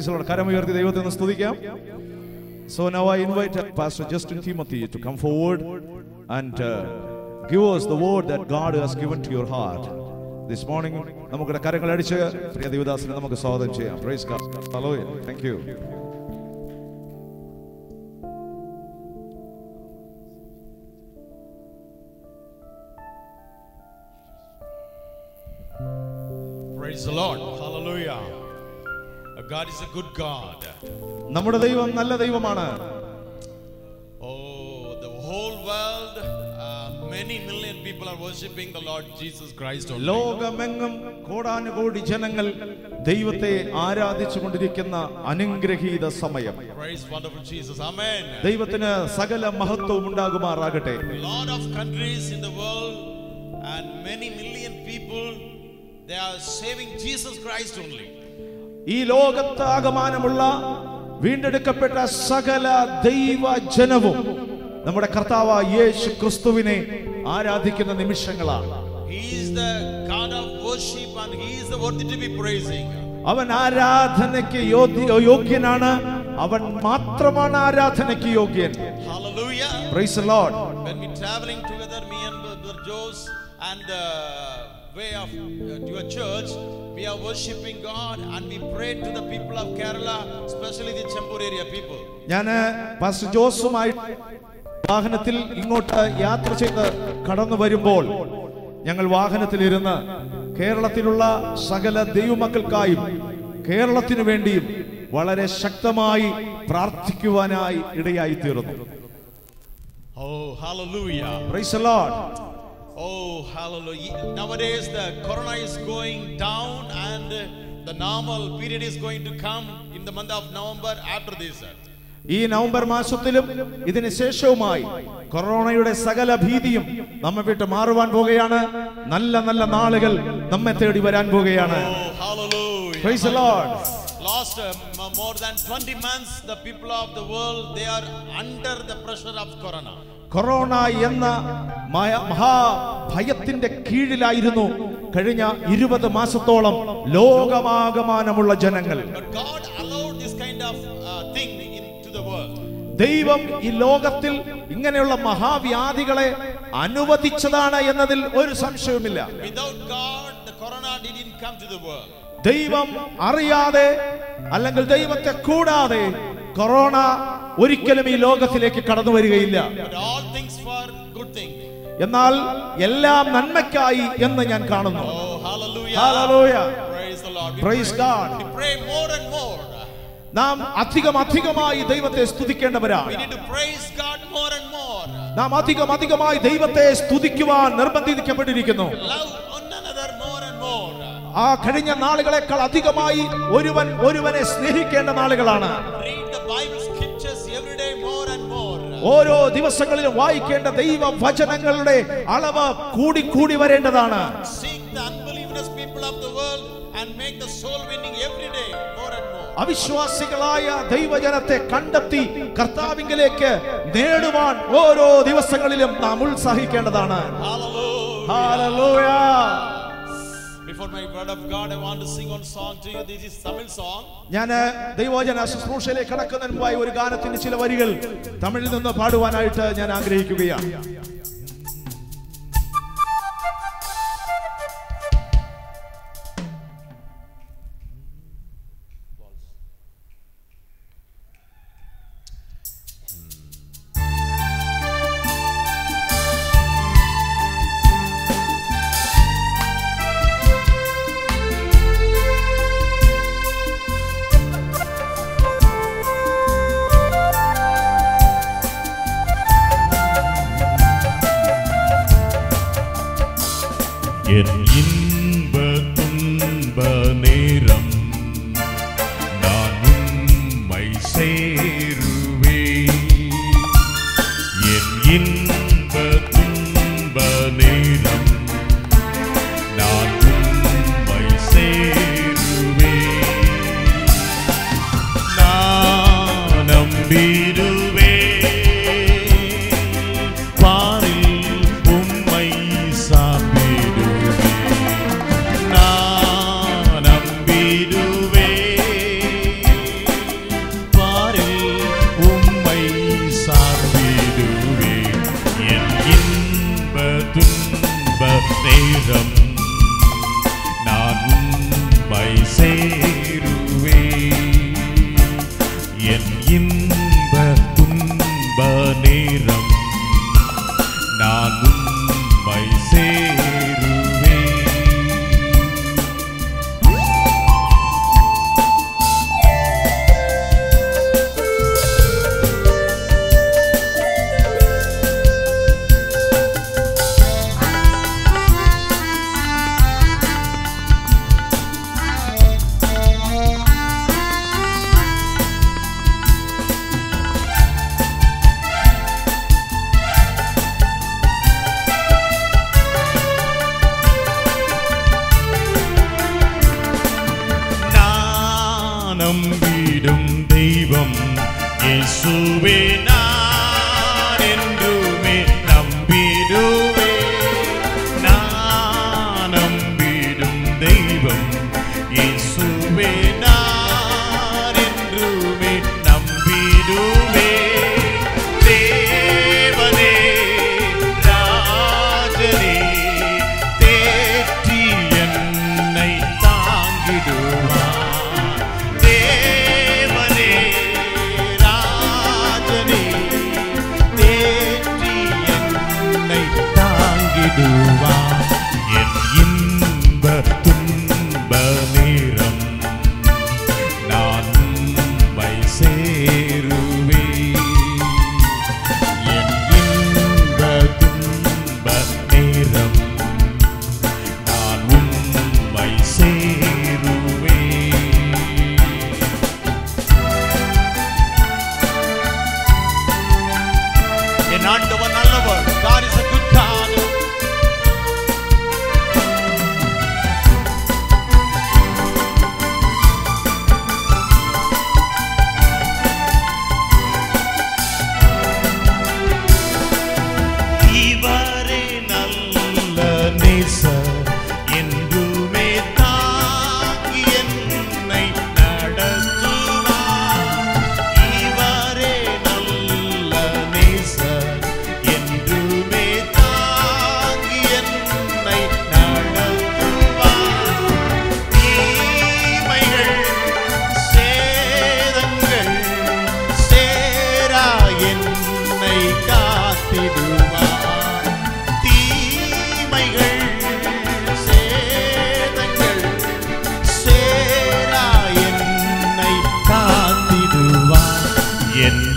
പ്രീസിലോട് കരം ഉയർത്തി ദൈവത്തെ ഒന്ന് സ്തുതിക്കാം. So now we invite pastor Justin Timothy to come forward and give us the word that God has given to your heart this morning നമുക്കിടെ കരങ്ങൾ അടിച്ച് പ്രിയ ദേവദാസിനെ നമുക്ക് സ്വാഗതം ചെയ്യാം. Praise hello thank you God is a good God. നമ്മുടെ ദൈവം നല്ല ദൈവമാണ് Oh, the whole world, uh, many million people are worshiping the Lord Jesus Christ only. ലോകമെങ്ങും കോടാനുകോടി ജനങ്ങൾ ദൈവത്തെ ആരാധിച്ചുകൊണ്ടിരിക്കുന്ന അനുഗ്രഹീത സമയം Praise wonderful Jesus. Amen. ദൈവത്തിന് സകല മഹത്വവും ഉണ്ടാകുമാറാകട്ടെ A lot of countries in the world and many million people, they are saving Jesus Christ only. ഈ ലോകത്താകമാനമുള്ള വീണ്ടെടുക്കപ്പെട്ട സകല ദൈവ ജനവും നമ്മുടെ കർത്താവ് യേശു ക്രിസ്തുവിനെ ആരാധിക്കുന്ന നിമിഷങ്ങളാണ്. The the അവൻ ആരാധനയ്ക്ക് യോഗ്യനാണ്. അവൻ മാത്രമാണ് ആരാധനയ്ക്ക് യോഗ്യൻ. Praise praise lord When we traveling together, me and Brother Jose and the way of uh, your church, we are worshiping God and we pray to the people of Kerala, especially the Chambur area people. ഞാൻ pastor ജോസുമായി വാഹനത്തിൽ ഇങ്ങോട്ട് യാത്ര ചെയ്ത് കടന്നു വരുമ്പോൾ ഞങ്ങൾ വാഹനത്തിൽ വാഹനത്തിലിരുന്ന് കേരളത്തിലുള്ള സകല ദൈവമക്കൾക്കായും കേരളത്തിനു വേണ്ടിയും വളരെ ശക്തമായി പ്രാർത്ഥിക്കുവാനായി ഇടയായി തീർന്നു oh, Oh, hallelujah. Nowadays, the corona is going down and uh, the normal period is going to come in the month of November after this. ഈ നവംബർ മാസത്തിലും ഇതിന് ശേഷവുമായി കൊറോണയുടെ സകല ഭീതിയും നമ്മെ വിട്ട് മാറുവാൻ പോകുകയാണ് നല്ല നല്ല നാളുകൾ നമ്മെ തേടി വരാൻ പോകുകയാണ് Oh, hallelujah. Praise Lord. Last uh, more than 20 months, the people of the world they are under the pressure of corona. Corona എന്ന മഹാഭയത്തിന്റെ കീഴിലായിരുന്നു കഴിഞ്ഞ ഇരുപത് മാസത്തോളം ലോകമാകമാനമുള്ള ജനങ്ങൾ uh. ദൈവം ഈ ലോകത്തിൽ ഇങ്ങനെയുള്ള മഹാവ്യാധികളെ അനുവദിച്ചതാണ് എന്നതിൽ ഒരു സംശയവുമില്ല. ദൈവം അറിയാതെ അല്ലെങ്കിൽ ദൈവത്തെ കൂടാതെ കൊറോണ ഒരിക്കലും ഈ ലോകത്തിലേക്ക് കടന്നു വരികയില്ല. എന്നാൽ എല്ലാം നന്മയ്ക്കായി എന്ന് ഞാൻ കാണുന്നു. Oh. നാം അധികം അധികമായി ദൈവത്തെ സ്തുതിക്കേണ്ടവരാണ്. നാം അധികം അധികമായി ദൈവത്തെ സ്തുതിക്കുവാൻ നിർബന്ധിക്കപ്പെട്ടിരിക്കുന്നു. ആ കഴിഞ്ഞ നാളുകളെക്കാൾ അധികമായി ഒരുവൻ ഒരുവനെ സ്നേഹിക്കേണ്ട നാളുകളാണ്. ഓരോ ദിവസങ്ങളിലും വായിക്കേണ്ട ദൈവ വചനങ്ങളുടെ അളവ് കൂടി കൂടി വരേണ്ടതാണ്. അവിശ്വാസികളായ ദൈവജനത്തെ കണ്ടെത്തി കർത്താവിംഗിലേക്ക് നേടുവാൻ ഓരോ ദിവസങ്ങളിലും നാം ഉത്സാഹിക്കേണ്ടതാണ് Hallelujah. ഞാൻ ദൈവോചന ശുശ്രൂഷയിലേക്ക് കടക്കുന്നതിന് മുമ്പായി ഒരു ഗാനത്തിന്റെ ചില വരികൾ തമിഴിൽ നിന്ന് പാടുവാനായിട്ട് ഞാൻ ആഗ്രഹിക്കുകയാണ്.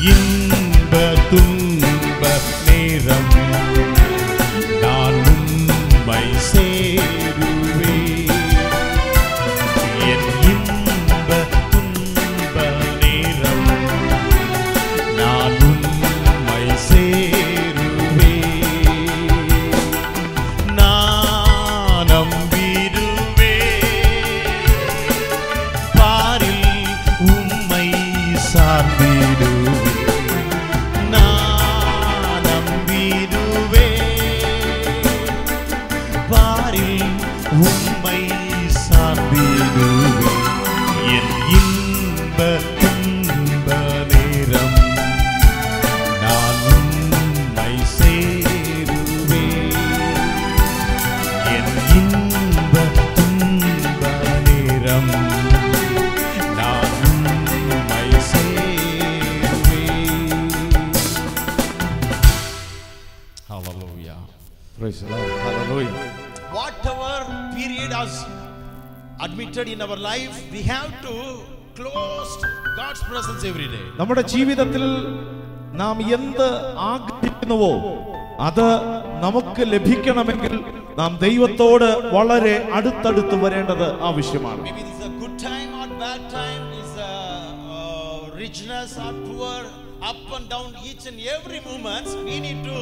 You നാം എന്ത് ആഗ്രഹിക്കുന്നുവോ അത് നമുക്ക് ലഭിക്കണമെങ്കിൽ നാം ദൈവത്തോട് വളരെ അടുത്തടുത്ത് വരേണ്ടത് ആവശ്യമാണ്. Uh, uh, up and down each and every moment, we need to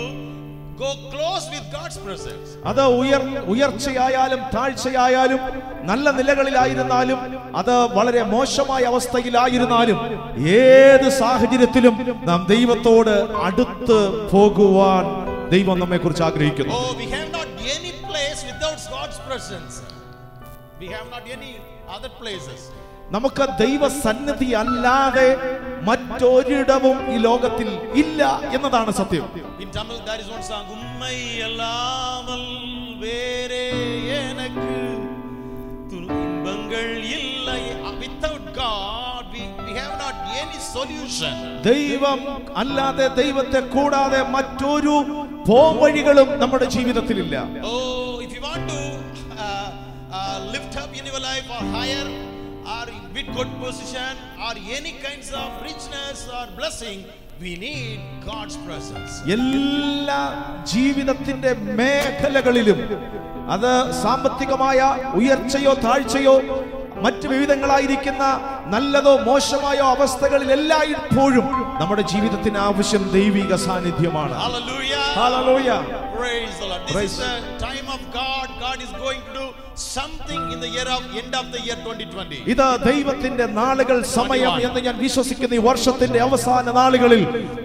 go close with God's presence. അത് ഉയർ ഉയർച്ചയായാലും താഴ്ചയായാലും നല്ല നിലകളിലായിരുന്നാലും അത് വളരെ മോശമായ അവസ്ഥയിലായിരുന്നാലും ഏത് സാഹചര്യത്തിലും നാം ദൈവത്തോട് അടുത്ത് പോകുവാൻ ദൈവം നമ്മെ കുറിച്ച് ആഗ്രഹിക്കുന്നു. We have not any other places. നമുക്ക് ദൈവസന്നിധി അല്ലാതെ മറ്റൊരിടവും ഈ ലോകത്തിൽ ഇല്ല എന്നതാണ് സത്യം. ഇൻ ഇസ് ഇല്ല without God we have not any solution ദൈവം അല്ലാതെ ദൈവത്തെ കൂടാതെ മറ്റൊരു പോംവഴികളും നമ്മുടെ ജീവിതത്തിലില്ല. ഓ if you want to lift up your life higher or with good position or any kinds of richness or blessing we need God's presence. എല്ലാ ജീവിതത്തിന്റെ മേഖലകളിലും അത് സാമ്പത്തികമായ ഉയർച്ചയോ താഴ്ചയോ മറ്റ് വിവിധങ്ങളായിരിക്കുന്ന നല്ലതോ മോശമായോ അവസ്ഥകളിൽ എല്ലായ്പ്പോഴും നമ്മുടെ ജീവിതത്തിന് ആവശ്യം ദൈവിക സാന്നിധ്യമാണ്. Hallelujah. Hallelujah. Praise the Lord. This Praise. is the time of God. God is going to do something in the year of end of the year 2020. ഇത് ദൈവത്തിന്റെ നാളുകൾ സമയം എന്ന് ഞാൻ വിശ്വസിക്കുന്ന ഈ വർഷത്തിന്റെ അവസാന നാളുകളിൽ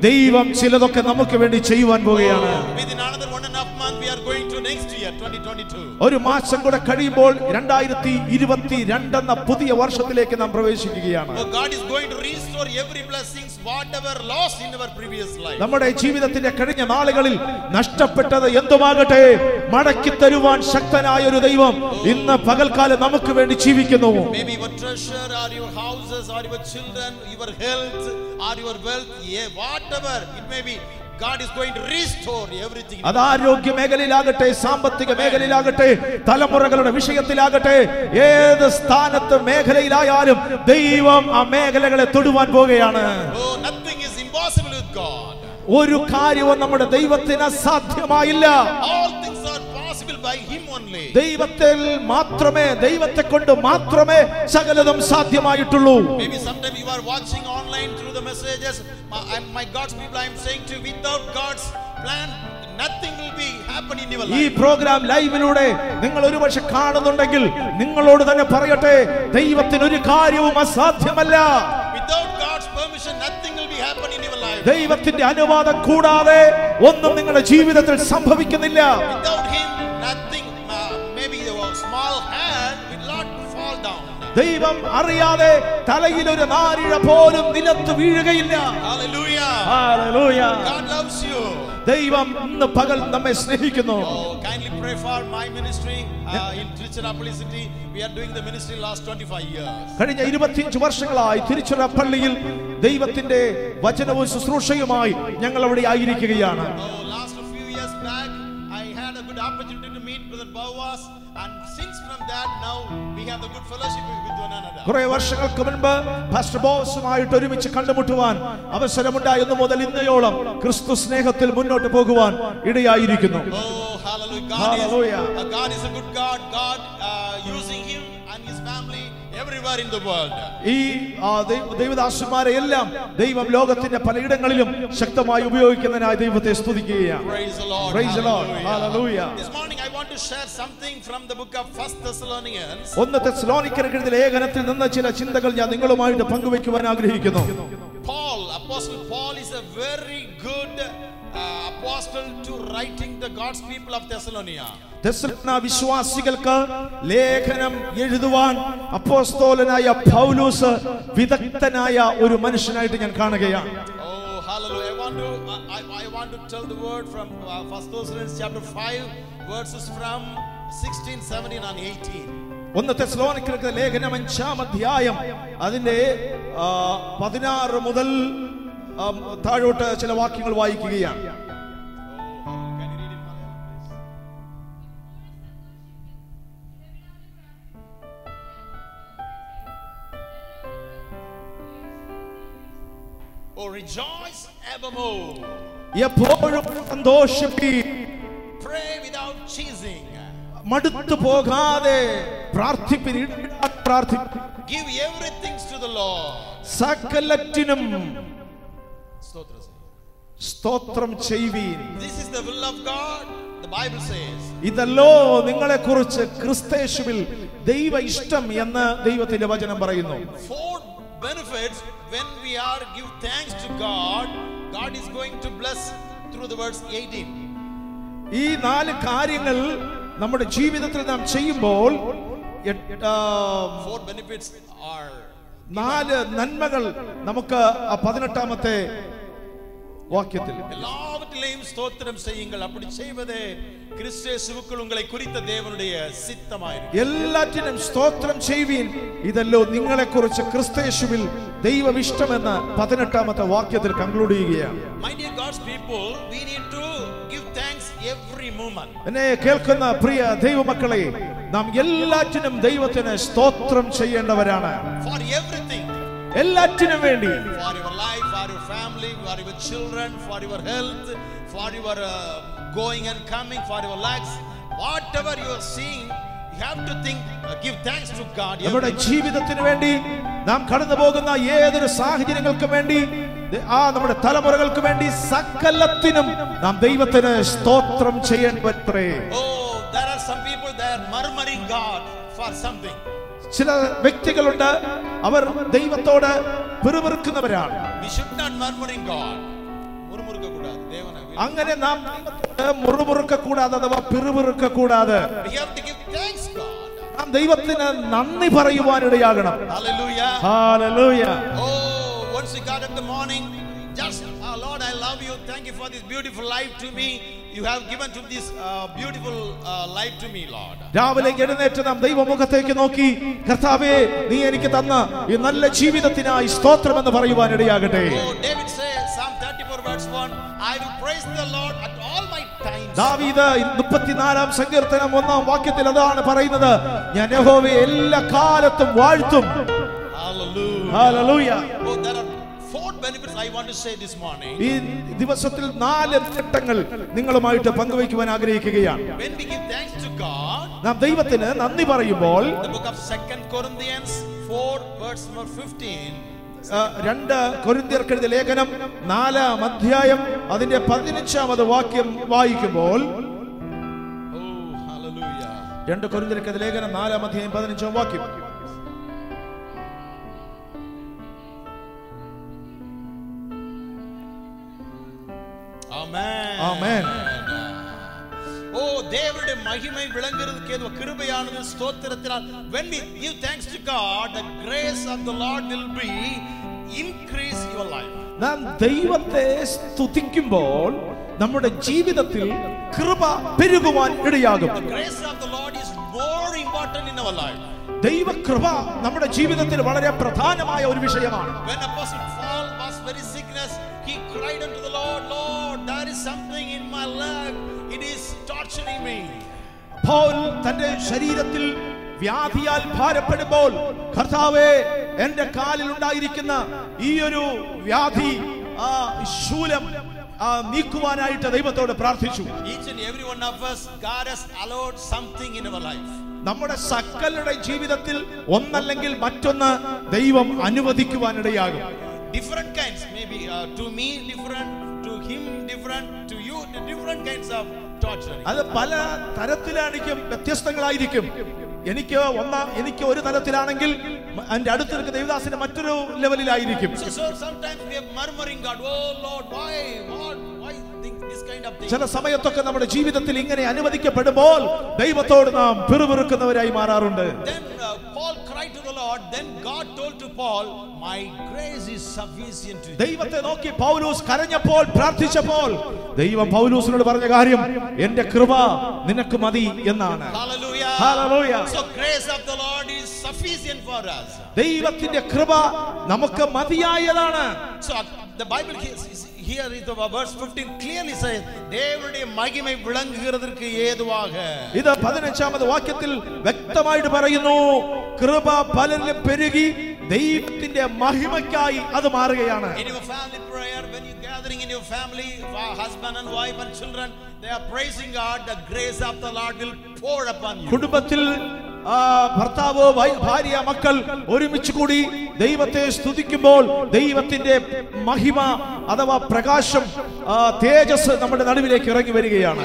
ദൈവം ചിലതൊക്കെ നമുക്ക് വേണ്ടി ചെയ്യുവാൻ പോവുകയാണ് Within another one and a half month, we are going to next year 2022. ഒരു മാസം കൂടെ കഴിയുമ്പോൾ 2022 എന്ന പുതിയ വർഷത്തിലേക്ക് നാം പ്രവേശിക്കുകയാണ് Oh, God is going to restore every blessings, whatever lost in our previous life. നമ്മുടെ ജീവിതത്തിന്റെ കഴിഞ്ഞ നാളുകളിൽ നഷ്ടപ്പെട്ടത് എന്തുമാകട്ടെ മടക്കി തരുവാൻ ശക്തനായ ഒരു ദൈവം ഇന്ന് പകൽക്കാലം നമുക്ക് വേണ്ടി ജീവിക്കുന്നു. അത് ആരോഗ്യ മേഖലയിലാകട്ടെ സാമ്പത്തിക മേഖലയിലാകട്ടെ തലമുറകളുടെ വിഷയത്തിലാകട്ടെ ഏത് സ്ഥാനത്ത് മേഖലയിലായാലും ദൈവം ആ മേഖലകളെ തൊടുവാൻ പോകുകയാണ് Oh. ഒരു കാര്യവും നമ്മുടെ ദൈവത്തിന് അസാധ്യമായില്ല. ദൈവത്തിൽ മാത്രമേ ദൈവത്തെ കൊണ്ട് മാത്രമേ സകലതും സാധ്യമായിട്ടുള്ളൂ Maybe sometime you are watching online through the messages. My, my God's people, I'm saying to you, without God's plan, nothing will be happen in your ഈ പ്രോഗ്രാം ലൈവിലൂടെ നിങ്ങൾ ഒരുപക്ഷെ കാണുന്നുണ്ടെങ്കിൽ നിങ്ങളോട് തന്നെ പറയട്ടെ ദൈവത്തിന് ഒരു കാര്യവും അസാധ്യമല്ല. ദൈവത്തിന്റെ അനുവാദം കൂടാതെ ഒന്നും നിങ്ങളുടെ ജീവിതത്തിൽ സംഭവിക്കുന്നില്ല. ദൈവം അറിയാതെ തലയിൽ ഒരു നാരിഴ പോലും നിലത്ത് വീഴുകയില്ല Hallelujah. Hallelujah. God loves you. ദൈവം ഇന്ന് പകൽ നമ്മെ സ്നേഹിക്കുന്നു Oh, kindly pray for my ministry uh, in city. We are doing the ministry last 25 years. കഴിഞ്ഞ ഇരുപത്തിയഞ്ച് വർഷങ്ങളായി തിരുച്ചിറപ്പള്ളിയിൽ ദൈവത്തിന്റെ വചനവും ശുശ്രൂഷയുമായി ഞങ്ങൾ അവിടെ ആയിരിക്കുകയാണ് Oh, to meet Brother Boaz, and since from that now we have the good fellowship with one another. കുറെ വർഷങ്ങൾക്ക് മുൻപ് പാസ്റ്റർ ബോസുമായിട്ട് ഒരുമിച്ച് കണ്ടുമുട്ടുവാൻ അവസരമുണ്ടായിരുന്നു മുതൽ ഇന്നയോളം ക്രിസ്തു സ്നേഹത്തിൽ മുന്നോട്ട് പോകുവാൻ ഇടയായിരിക്കുന്നു Oh, hallelujah. God, Hallelujah. Is, uh, God is a good God. God uh, using him everywhere in the world. ഈ ദൈവദാസന്മാരെ എല്ലാം ദൈവം ലോകത്തിന്റെ പലയിടങ്ങളിലും ശക്തമായി ഉപയോഗിക്കുന്നതിനായി ദൈവത്തെ സ്തുതിക്കുകയാണ് Praise the Lord. Praise the Lord. Hallelujah. This morning I want to share something from the book of First Thessalonians. ഒന്ന് തെസ്ലോനിക്കരുടെ ലേഖനത്തിൽ നിന്ന് ചില ചിന്തകൾ ഞാൻ നിങ്ങളുമായിട്ട് പങ്കുവെക്കുവാൻ ആഗ്രഹിക്കുന്നു Paul, Apostle Paul is a very good uh, apostle to writing the God's people of Thessalonica. വിശ്വാസികൾക്ക് ലേഖനം എഴുതുവാൻ അപ്പോസ്തോലനായ പൗലൂസ് വിദഗ്ധനായ ഒരു മനുഷ്യനായിട്ട് ഞാൻ കാണുകയാണ് Oh, hallelujah. I want to I, I- want to tell the word from uh, First Thessalonians chapter 5 verses from 16, 17 and 18. ഒന്ന് തെസ്ലോനിക്കരുടെ ലേഖനം അഞ്ചാം അധ്യായം അതിന്റെ ആ, പതിനാറ് മുതൽ താഴോട്ട് ചില വാക്യങ്ങൾ വായിക്കുകയാണ് Oh, rejoice evermore. എപ്പോഴും സന്തോഷിപ്പി Pray without ceasing. മടുത്തു പോകാതെ പ്രാർത്ഥിപ്പിൻ പ്രാർത്ഥിപ്പിൻ Give everything to the Lord. സ്തോത്രം ചെയ്യുവീൻ This is the will of God. The Bible says. ഇതല്ലോ നിങ്ങളെ കുറിച്ച് ക്രിസ്തേശുവിൽ ദൈവ ഇഷ്ടം എന്ന് ദൈവത്തിന്റെ വചനം പറയുന്നു benefits when we are give thanks to God. God is going to bless through the verse 18. ഈ നാല് കാര്യങ്ങൾ നമ്മുടെ ജീവിതത്തിൽ നാം ചെയ്യുമ്പോൾ എട്ട്, ആ, Four benefits are നാല് നന്മകൾ നമുക്ക് ആ പതിനെട്ടാമത്തെ വാക്യത്തിൽ எல்லாவற்றிலையும் ஸ்தோத்திரம் செய்யுங்கள் அப்படி செய்வதே கிறிஸ்தேசுவுக்குள் உங்களை குறித்த தேவனுடைய சித்தமாயிருக்கும் എല്ലാറ്റിനും സ്തോത്രം ചെയ്യുവീൻ ഇതല്ലോ നിങ്ങളെ കുറിച്ച് ക്രിസ്തേശുവിൽ ദൈവമിഷ്ടമെന്ന് പതിനെട്ടാമത്തെ വാക്യത്തിൽ കൺക്ലൂഡ് ചെയ്യുകയാണ് My dear God's people, we need to give thanks every moment. എന്നെ കേൾക്കുന്ന പ്രിയ ദൈവമക്കളെ നാം എല്ലാറ്റിനും ദൈവത്തിന് സ്തോത്രം ചെയ്യേണ്ടവരാണ് For everything. എല്ലാറ്റിനും വേണ്ടി For your life, for your family, for your children, for your health, for your uh, going and coming, for your lives. Whatever you are seeing, you have to think, uh, give thanks to God. നമ്മുടെ ജീവിതത്തിന് വേണ്ടി നാം കടന്നു പോകുന്ന ഏതൊരു സാഹചര്യങ്ങൾക്കും വേണ്ടി ആ നമ്മുടെ തലമുറകൾക്ക് വേണ്ടി സകലത്തിനും നാം ദൈവത്തിന് സ്തോത്രം ചെയ്യേണ്ടത്രേ Oh, there are some people they are murmuring God for something. ചില വ്യക്തികളുണ്ട് അവർ ദൈവത്തോട് പിറുപിറുക്കുന്നവരാണ് അങ്ങനെ നാം മുറുമുറുക്ക കൂടാതെ അഥവാ പിറുപിറുക്ക കൂടാതെ. നാം ദൈവത്തിന് നന്ദി പറയുവാനിടയാകണം Hallelujah. Oh, once we got up the morning, just, oh Lord, I love you. Thank you for this beautiful life to me. You have given to this uh, beautiful uh, life to me, Lord. രാവിലെ എഴുന്നേറ്റ് നാം ദൈവമുഖത്തേക്ക് നോക്കി കർത്താവേ നീ എനിക്ക് തന്ന ഈ നല്ല ജീവിതത്തിനായി സ്തോത്രം എന്ന് പറയുവാൻ ഇടയാകട്ടെ Oh, David says, Psalm 34, verse 1, I will praise the Lord at all my times. ദാവീദ് മുപ്പത്തിനാലാം സങ്കീർത്തനം ഒന്നാം വാക്യത്തിൽ അതാണ് പറയുന്നത് ഞാൻ യഹോവയെ എല്ലാ കാലത്തും വാഴ്ത്തും Hallelujah. Oh, there are four benefits I want to say this morning. ഈ ദിവസത്തിൽ നാല് ഘട്ടങ്ങൾ നിങ്ങളുമായിട്ട് പങ്കുവയ്ക്കുവാൻ ആഗ്രഹിക്കുകയാണ് When we give thanks to God, നാം ദൈവത്തിന് നന്ദി പറയുമ്പോൾ the book of Second Corinthians 4, verse number 15. ആ, രണ്ട് കൊരിന്തിയർക്കെഴുതിയ ലേഖനം നാലാം അധ്യായം അതിന്റെ പതിനഞ്ചാമത് വാക്യം വായിക്കുമ്പോൾ Oh. രണ്ട് കൊരിന്ത്യർക്കെഴുതിയ ലേഖനം നാലാം അധ്യായം പതിനഞ്ചാം വാക്യം ஓ தேவனுடைய மகிமை விளங்குறதுக்கு ஏதோ கிருபையானது ஸ்தோத்திரத்தினால் when we give thanks to God the grace of the Lord will be increase your life നാം ദൈവത്തെ സ്തുതിക്കുമ്പോൾ നമ്മുടെ ജീവിതത്തിൽ കൃപ പെരുകുവാൻ ഇടയാകും the grace of the Lord is more important in our life ദൈവകൃപ നമ്മുടെ ജീവിതത്തിൽ വളരെ പ്രധാനമായ ഒരു വിഷയമാണ് when apostle Paul was very sickness he cried unto the Lord Lord there is something in my leg it is torturing me പോൽ തന്റെ ശരീരത്തിൽ വ്യാധിയാൽ ഭാരപ്പെടുമ്പോൾ കർത്താവേ എന്റെ കാലിൽ ഉണ്ടായിരിക്കുന്ന ഈ ഒരു വ്യാധി ആ ശൂലം നീക്കുവാനായിട്ട് ദൈവത്തോട് പ്രാർത്ഥിച്ചു Each and every one of us, God has allowed something in our life. നമ്മുടെ സകലരുടെ ജീവിതത്തിൽ ഒന്നല്ലെങ്കിൽ മറ്റൊന്ന് ദൈവം അനുവദിക്കുവാനിടയാകും Different kinds, maybe uh, to me different, to him different, to you different kinds of torturing. അത് പല തരത്തിലായിരിക്കും വ്യത്യസ്തങ്ങളായിരിക്കും എനിക്ക് ഒന്നാ എനിക്ക് ഒരു തലത്തിലാണെങ്കിൽ എന്റെ അടുത്ത് നിൽക്കുന്ന ദേവദാസിന് മറ്റൊരു ലെവലിലായിരിക്കും So, so sometimes we are murmuring God, oh Lord, why, what, why think this kind of thing? ചില സമയത്തൊക്കെ നമ്മുടെ ജീവിതത്തിൽ ഇങ്ങനെ അനുവദിക്കപ്പെടുമ്പോൾ ദൈവത്തോട് നാം പിറുപിറുക്കുന്നവരായി മാറാറുണ്ട് Uh, Lord. Then God told to Paul, My grace is sufficient to you. ദൈവത്തെ നോക്കി പൗലൂസ് കരഞ്ഞപ്പോൾ പ്രാർത്ഥിച്ചപ്പോൾ ദൈവം പൗലൂസിനോട് പറഞ്ഞ കാര്യം എന്റെ കൃപ നിനക്ക് മതി എന്നാണ് Hallelujah. Hallelujah. So, grace of the Lord is sufficient for us. ദൈവത്തിന്റെ കൃപ നമുക്ക് മതിയായതാണ് So, uh, the Bible here, here is the verse 15 clearly says, தேவனுடைய மகிமை விளங்குகிறதற்கு ஏதுவாக ഇത് പതിനഞ്ചാമത് വാക്യത്തിൽ വ്യക്തമായിട്ട് പറയുന്നു കൃപ പലരിലും പെരുകി ദൈവത്തിന്റെ മഹിമയ്ക്കായി അത് മാറുകയാണ് In your family prayer, when you're gathering in your family, uh, husband and wife and children, they are praising God, the grace of the Lord will pour upon you. കുടുംബത്തിൽ ആ, ഭർത്താവ് ഭാര്യ മക്കൾ ഒരുമിച്ച് കൂടി ദൈവത്തെ സ്തുതിക്കുമ്പോൾ ദൈവത്തിന്റെ മഹിമ അഥവാ പ്രകാശം തേജസ് നമ്മുടെ നടുവിലേക്ക് ഇറങ്ങി വരികയാണ്.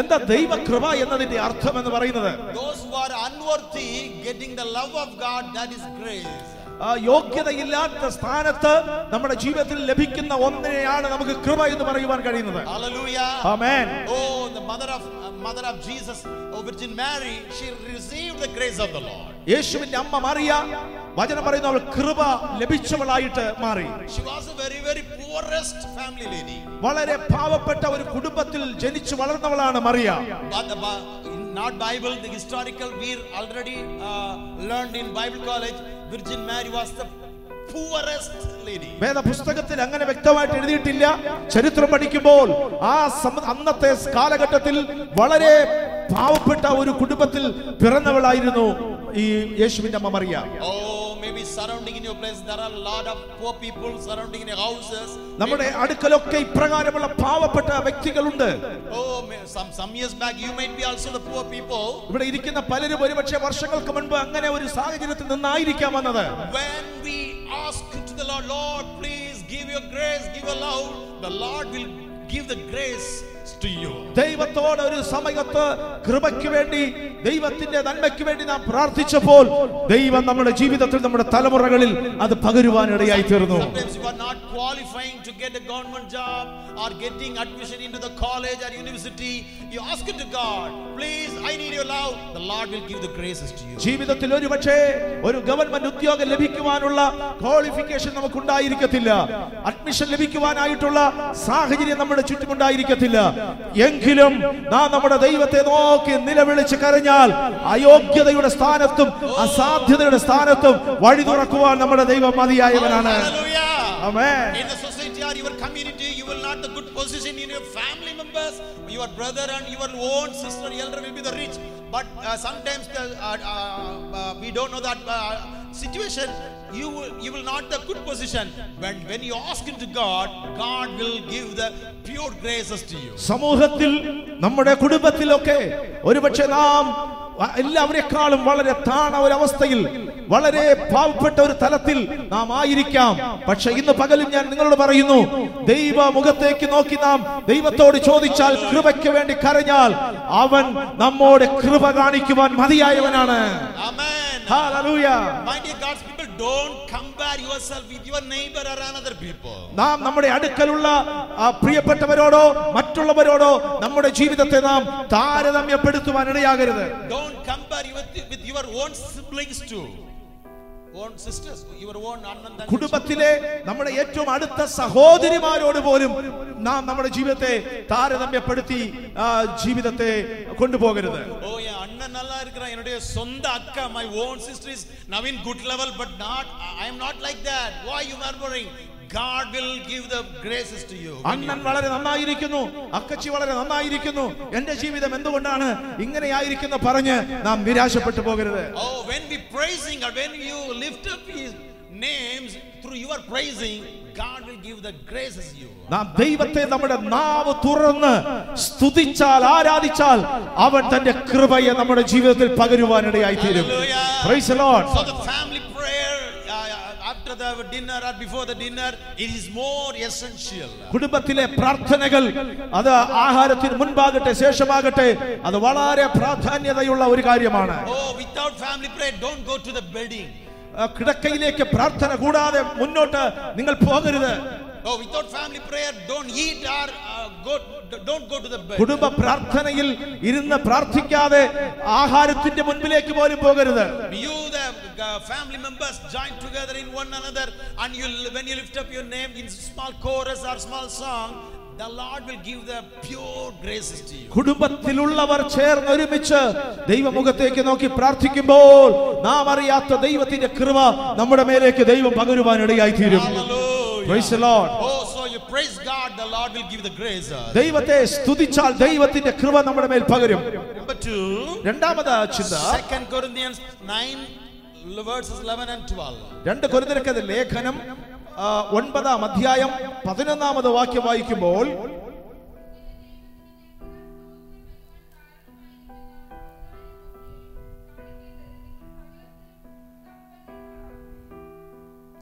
എന്താ ദൈവ കൃപ എന്നതിന്റെ അർത്ഥം എന്ന് പറയുന്നത്? യോഗ്യതയില്ലാത്ത സ്ഥാനത്ത് നമ്മുടെ ജീവിതത്തിൽ ലഭിക്കുന്ന ഒന്നിനെയാണ് നമുക്ക് കൃപ എന്ന് പറയുവാൻ കഴിയുന്നത്. യേശുവിന്റെ അമ്മ മാറിയ വചനം പറയുന്നു അവൾ കൃപ ലഭിച്ചവളായിട്ട് മാറി. വളരെ പാവപ്പെട്ട ഒരു കുടുംബത്തിൽ ജനിച്ചു വളർന്നവളാണ് Mariya. Not Bible, the historical we already uh, learned in Bible college, Virgin Mary was the വേദപുസ്തകത്തിൽ അങ്ങനെ വ്യക്തമായിട്ട് എഴുതിയിട്ടില്ല. ചരിത്രം പഠിക്കുമ്പോൾ ആ അന്നത്തെ കാലഘട്ടത്തിൽ വളരെ പാവപ്പെട്ട ഒരു കുടുംബത്തിൽ പിറന്നവളായിരുന്നു ഈ യേശുവിന്റെ മമറിയ Mariya. Oh, maybe surrounding in your place, there are a lot of poor people surrounding in your houses. നമ്മുടെ അടുക്കലൊക്കെ ഇപ്രകാരമുള്ള പാവപ്പെട്ട വ്യക്തികളുണ്ട് Oh, may- some, some years back, you might be also the poor people. ഇവിടെ ഇരിക്കുന്ന പലരും ഒരുപക്ഷെ വർഷങ്ങൾക്ക് മുൻപ് അങ്ങനെ ഒരു സാഹചര്യത്തിൽ നിന്നായിരിക്കാം വന്നത് When we ask to the Lord, Lord, please give your grace, give your love, the Lord will give the grace to you. ദൈവത്തോട് ഒരു സമയത്ത് കൃപയ്ക്ക് വേണ്ടി ദൈവത്തിന്റെ നന്മയ്ക്ക് വേണ്ടി നാം പ്രാർത്ഥിച്ചപ്പോൾ ദൈവം നമ്മുടെ ജീവിതത്തിൽ നമ്മുടെ തലമുറകളിൽ അത് പകരുവാനിടയായി തീർന്നു Sometimes you are not qualifying to get a government job or getting admission into the college or university. You ask it to God, please, I need your love. The Lord will give the graces to you. ജീവിതത്തിൽ ഒരു പക്ഷേ ഒരു government ഉദ്യോഗം ലഭിക്കുവാനുള്ള qualification നമുക്ക് ഉണ്ടായിരിക്കത്തില്ല admission ലഭിക്കുവാനായിട്ടുള്ള സാഹചര്യം നമ്മുടെ ചുറ്റുമുണ്ടായിരിക്കത്തില്ല എങ്കിലും നാം നമ്മുടെ ദൈവത്തെ നോക്കി നിലവിളിച്ച് കരഞ്ഞാൽ അയോഗ്യതയുടെ സ്ഥാനത്തും അസാധ്യതയുടെ സ്ഥാനത്തും വഴി തുറക്കുവാൻ നമ്മുടെ ദൈവം മതിയായവനാണ്. ആമേൻ or your not the good position in your family members. Your brother and your own sister, elder will be the rich. But uh, sometimes the, uh, uh, uh, we don't know that uh, situation. You will, you will not the good position. When when you ask to God, God will give the pure graces to you. സമൂഹത്തിൽ നമ്മുടെ കുടുംബത്തിലൊക്കെ ഒരുപക്ഷെ നാം എല്ലാവരെക്കാളും വളരെ താണ ഒരവസ്ഥയിൽ വളരെ പാവപ്പെട്ട ഒരു തലത്തിൽ നാം ആയിരിക്കാം. പക്ഷെ ഇന്ന് പകലും ഞാൻ നിങ്ങളോട് പറയുന്നു ദൈവ മുഖത്തേക്ക് നോക്കി നാം ദൈവത്തോട് ചോദിച്ചാൽ കൃപയ്ക്ക് വേണ്ടി കരഞ്ഞാൽ അവൻ നമ്മോട് കൃപ കാണിക്കുവാൻ മതിയായവനാണ്. നാം നമ്മുടെ അടുക്കലുള്ള പ്രിയപ്പെട്ടവരോടോ മറ്റുള്ളവരോടോ നമ്മുടെ ജീവിതത്തെ നാം താരതമ്യപ്പെടുത്തുവാൻ ഇടയാകരുത് Don't compare with your own own കുടുംബത്തിലെ നമ്മുടെ ഏറ്റവും അടുത്ത സഹോദരിമാരോട് പോലും നാം നമ്മുടെ ജീവിതത്തെ താരതമ്യപ്പെടുത്തി ആ, ജീവിതത്തെ കൊണ്ടുപോകരുത് ஓ என் அண்ணன் நல்லா இருக்கிறான் என்னுடைய சொந்த அக்கா my own sister is now in good level but not I am not like that why you murmuring God will give the graces to you. അണ്ണൻ വളരെ നന്നായിരിക്കുന്നു അക്കച്ചി വളരെ നന്നായിരിക്കുന്നു എന്റെ ജീവിതം എന്തുകൊണ്ടാണ് ഇങ്ങനെയായിരിക്കുന്നു പറഞ്ഞ് നാം നിരാശപ്പെട്ടു പോകരുത് Oh, when we praising or when you lift up His names through your praising, God will give the graces you. നാം ദൈവത്തെ നമ്മുടെ നാവ് തുറന്ന് സ്തുതിച്ചാൽ ആരാധിച്ചാൽ അവൻ തന്റെ കൃപയെ നമ്മുടെ ജീവിതത്തിൽ പകരുവാനിടയായി തീരും Hallelujah. Praise the Lord. So the family uh, after the dinner or before the dinner, it is more essential. കുടുംബത്തിലെ പ്രാർത്ഥനകൾ അത് ആഹാരത്തിന് മുൻപാകട്ടെ ശേഷമാകട്ടെ അത് വളരെ പ്രാധാന്യതയുള്ള ഒരു കാര്യമാണ് Oh, without family prayer, don't go to the bedding. ആ കിടക്കയിലേക്ക് പ്രാർത്ഥന കൂടാതെ മുന്നോട്ട് നിങ്ങൾ പോകരുത് Oh, without family prayer, don't eat or uh, go. Don't go to the കുടുംബ പ്രാർത്ഥനയിൽ ഇരുന്ന് പ്രാർത്ഥിക്കാതെ ആഹാരത്തിന്റെ മുൻപിലേക്ക് പോലും പോകരുത് uh, family members, join together in one another, and you, when you lift up your name in small chorus or small song, the Lord will give the pure graces to you. കുടുംബത്തിലുള്ളവർ ചേർന്ന് ഒരുമിച്ച് ദൈവമുഖത്തേക്ക് നോക്കി പ്രാർത്ഥിക്കുമ്പോൾ നാം അറിയാത്ത ദൈവത്തിന്റെ കൃപ നമ്മുടെ മേലേക്ക് ദൈവം പകരുവാൻ ഇടയായി തീരും Praise the Lord. Oh, so you praise God, the Lord will give the grace. ദൈവത്തെ സ്തുതിച്ചാൽ ദൈവത്തിന്റെ കൃപ നമ്മുടെ മേൽ പകരും Number two, രണ്ടാമത് ചിന്ത Second Corinthians 9, verses 11 and 12. രണ്ട് കൊരിന്തിയർക്കത് ലേഖനം ആ, ഒൻപതാം അധ്യായം പതിനൊന്നാമത് വാക്യം വായിക്കുമ്പോൾ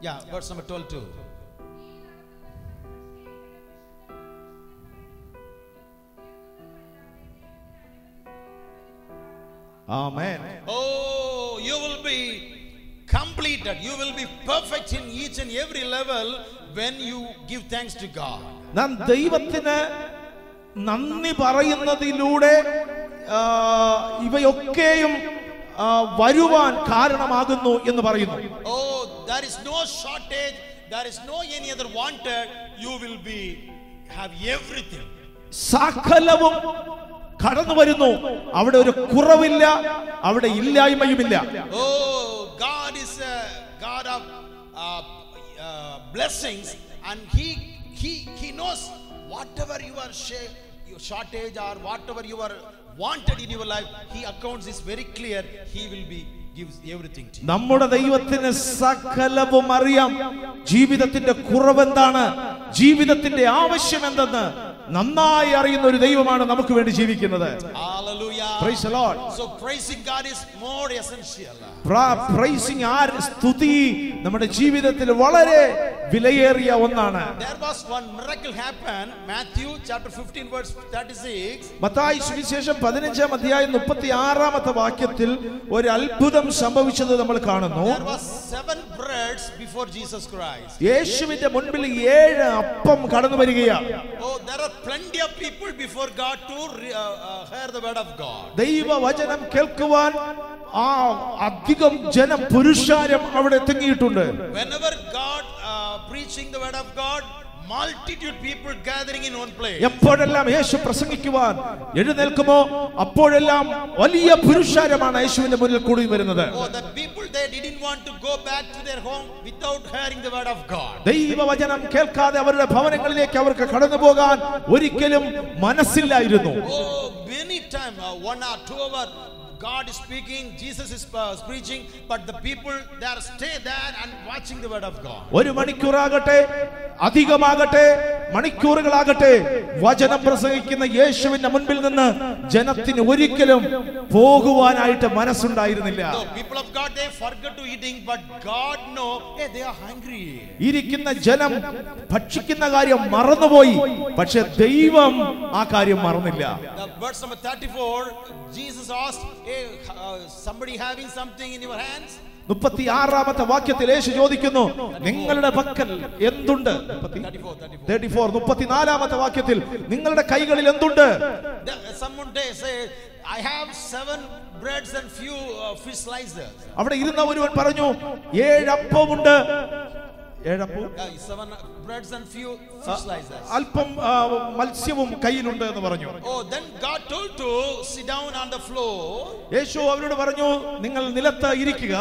Yeah, verse number 12 too. Amen Oh, you will be completed. You will be perfect in each and every level when you give thanks to God. നാം ദൈവത്തിന് നന്ദി പറയുന്നതിലൂടെ ഇവയൊക്കെയും വരുവാൻ കാരണമാകുന്നു എന്ന് പറയുന്നു Oh, there is no shortage. There is no any other wanted. You will be have everything. സകലവും കടന്നു വരുന്നു അവിടെ ഒരു കുറവില്ല അവിടെ ഇല്ലായ്മയുമില്ല ഓ is uh, uh, He knows whatever your shortage or whatever you are wanted in your life. He accounts is very clear. He will be gives everything to നമ്മുടെ ദൈവത്തിന് സകലവും അറിയാം ജീവിതത്തിന്റെ കുറവെന്താണ് ജീവിതത്തിന്റെ ആവശ്യം എന്തെന്ന് നന്നായി അറിയുന്ന ഒരു ദൈവമാണ് നമുക്ക് വേണ്ടി ജീവിക്കുന്നത്. The Lord. So praising God is more essential. Praising ആ സ്തുതി നമ്മുടെ ജീവിതത്തിൽ വളരെ വിലയേറിയ ഒന്നാണ് There was one miracle happen. Matthew chapter 15 verse 36. Mathai സുവിശേഷം പതിനഞ്ചാം അധ്യായം മുപ്പത്തി ആറാമത്തെ വാക്യത്തിൽ ഒരു അത്ഭുതം സംഭവിച്ചത് നമ്മൾ കാണുന്നു There was seven breads before Jesus Christ. യേശുവിന്റെ മുൻപിൽ ഏഴ് അപ്പം കടന്നു വരികയാണ് Oh, there are plenty of people before God to uh, uh, hear the word of God. ദൈവവചനം കേൾക്കുവാൻ ആ അധികം ജന പുരുഷാരം അവിടെ തങ്ങിയിട്ടുണ്ട്. Multitude people gathering in one place. എപ്പോഴെല്ലാം യേശു പ്രസംഗിക്കുവാൻ എഴുന്നേൽക്കുമോ അപ്പോഴെല്ലാം വലിയ പുരുഷാരമാണ് യേശുവിന്റെ മുന്നിൽ കൂടി വരുന്നത് Oh, the people they didn't want to go back to their home without hearing the word of God. ദൈവവചനം കേൾക്കാതെ അവരുടെ ഭവനങ്ങളിലേക്ക് അവർക്ക് കടന്നു പോകാൻ ഒരിക്കലും മനസ്സില്ലായിരുന്നു Oh, uh, God is speaking, Jesus is uh, preaching, but the people they are stay there and watching the word of God. ഒരു മണിക്കൂറാകട്ടെ അധികമാകട്ടെ മണിക്കൂറുകളാകട്ടെ വചനം പ്രസംഗിക്കുന്ന യേശുവിന്റെ മുൻപിൽ നിന്ന് ജനത്തിന് ഒരിക്കലും പോകുവാനായിട്ട് മനസ്സുണ്ടായിരുന്നില്ല people of God they forget to eating, but God know, they are hungry. ഇരിക്കുന്ന ജനം ഭക്ഷിക്കുന്ന കാര്യം മറന്നുപോയി പക്ഷെ ദൈവം ആ കാര്യം മറന്നില്ല The verse number 34, Jesus asked, uh, somebody having something in your hands? മുപ്പത്തി ആറാമത്തെ വാക്യത്തിൽ യേശു ചോദിക്കുന്നു നിങ്ങളുടെ പക്കൽ എന്തുണ്ട് 34, 34. തേർട്ടി ഫോർ മുപ്പത്തിനാലാമത്തെ വാക്യത്തിൽ നിങ്ങളുടെ കൈകളിൽ എന്തുണ്ട് uh, അവിടെ ഇരുന്ന ഒരുവൻ പറഞ്ഞു ഏഴപ്പമുണ്ട് ഏഴപ്പവും അല്പം മത്സ്യവും കയ്യിലുണ്ട് എന്ന് പറഞ്ഞു. യേശു അവരോട് പറഞ്ഞു നിങ്ങൾ നിലത്ത് ഇരിക്കുക.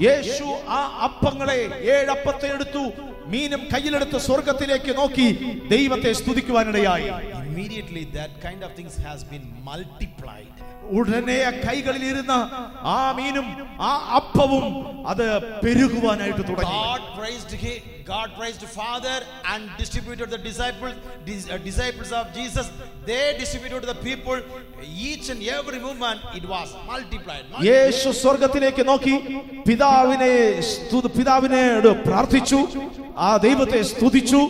യേശു ആ അപ്പങ്ങളെ ഏഴപ്പത്തെ എടുത്തു മീനും കയ്യിലെടുത്ത് സ്വർഗത്തിലേക്ക് നോക്കി ദൈവത്തെ സ്തുതിക്കുവാനിടയായി. Immediately, that kind of things has been multiplied. ഉടനെ കൈകളിൽ ഇരുന്ന ആ മീനും ആ അപ്പവും അത് പെരുകുവാനായിട്ട് തുടങ്ങി God praised Him. God praised Father and distributed the disciples, dis- uh, disciples of Jesus. They distributed to the people. Each and every movement, it was multiplied. യേശു സ്വർഗത്തിലേക്ക് നോക്കി പിതാവിനെ പിതാവിനോട് പ്രാർത്ഥിച്ചു ആ ദൈവത്തെ സ്തുതിച്ചു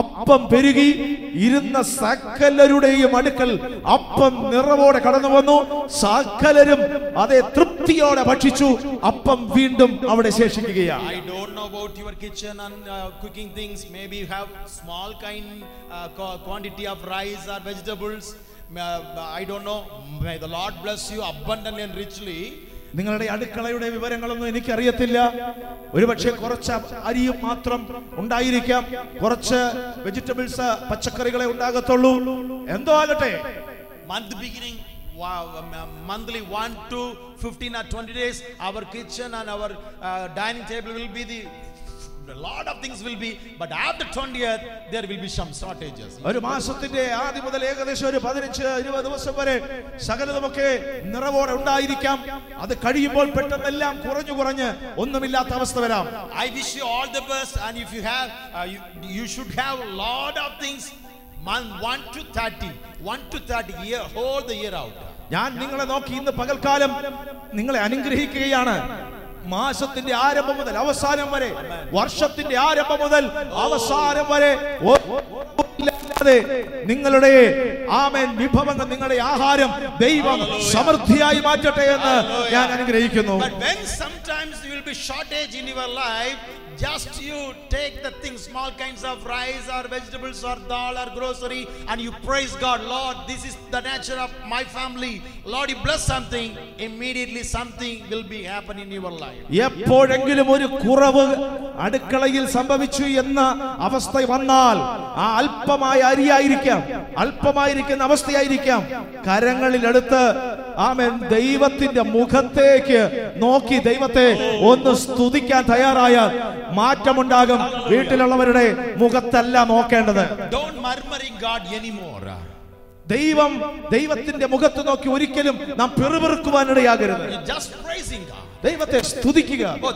അപ്പം പെരുകി ഇരുന്ന സകലരുടെയും അടുക്കൽ അപ്പം നിറവോടെ കടന്നു വന്നു സകലരും അതേ തൃപ്തിയോടെ ഭക്ഷിച്ചു അപ്പം വീണ്ടും അവിടെ ശേഷിക്കുകയാണ് Uh, cooking things. Maybe you have small kind uh, quantity of rice or vegetables. Uh, I don't know. May the Lord bless you abundantly and richly. നിങ്ങളുടെ അടുക്കളയുടെ വിവരങ്ങളൊന്നും എനിക്കറിയത്തില്ല ഒരുപക്ഷെ കുറച്ച് അരിയും മാത്രം ഉണ്ടായിരിക്കാം കുറച്ച് വെജിറ്റബിൾസ് പച്ചക്കറികളെ ഉണ്ടാകത്തുള്ളൂ എന്തോ ആകട്ടെ um, um, monthly 1 to 15 or 20 days, our kitchen and our uh, dining table will be the. ഒരു മാസത്തിന്റെ ആദ്യം മുതൽ ഏകദേശം ഒരു പതിനഞ്ച് ഇരുപത് ദിവസം വരെ സകലതുമൊക്കെ നിറവോടെ ഉണ്ടായിരിക്കാം അത് കഴിയുമ്പോൾ പെട്ടെന്നെല്ലാം കുറഞ്ഞു കുറഞ്ഞ് ഒന്നുമില്ലാത്ത അവസ്ഥ വരാം I wish you all the best, and if you have, you, you should have a lot of things. Month 1 to 30, 1 to 30 year, hold the year out. ഞാൻ നിങ്ങളെ നോക്കി ഇന്ന് പകൽക്കാലം നിങ്ങളെ അനുഗ്രഹിക്കുകയാണ് മാസത്തിന്റെ ആരംഭം മുതൽ അവസാനം വരെ വർഷത്തിന്റെ ആരംഭം മുതൽ അവസാനം വരെ നിങ്ങളുടെ ആമേൻ വിഭവങ്ങൾ നിങ്ങളുടെ ആഹാരം ദൈവം സമൃദ്ധിയായി മാറ്റട്ടെ എന്ന് ഞാൻ അനുഗ്രഹിക്കുന്നു. Just you take the things, small kinds of rice or vegetables or dal or grocery, and you praise God, Lord, this is the nature of my family. Lord, you bless something, immediately something will be happen in your life. എപ്പോഴെങ്കിലും ഒരു കുറവ് അടുക്കളയിൽ സംഭവിച്ചു എന്ന അവസ്ഥ വന്നാൽ ആ അല്പമായ അരിയായിരിക്കാം അല്പമായിരിക്കുന്ന അവസ്ഥയായിരിക്കാം കരങ്ങളിലെടുത്ത് ആമൻ ദൈവത്തിന്റെ മുഖത്തേക്ക് നോക്കി ദൈവത്തെ ഒന്ന് സ്തുതിക്കാൻ തയ്യാറായാൽ മാറ്റമുണ്ടാകും വീട്ടിലുള്ളവരുടെ മുഖത്തല്ല നോക്കേണ്ടത്. ദൈവം ദൈവത്തിന്റെ മുഖത്ത് നോക്കി ഒരിക്കലും നാം praising God. ദൈവത്തെ സ്തുതിക്കുക Oh,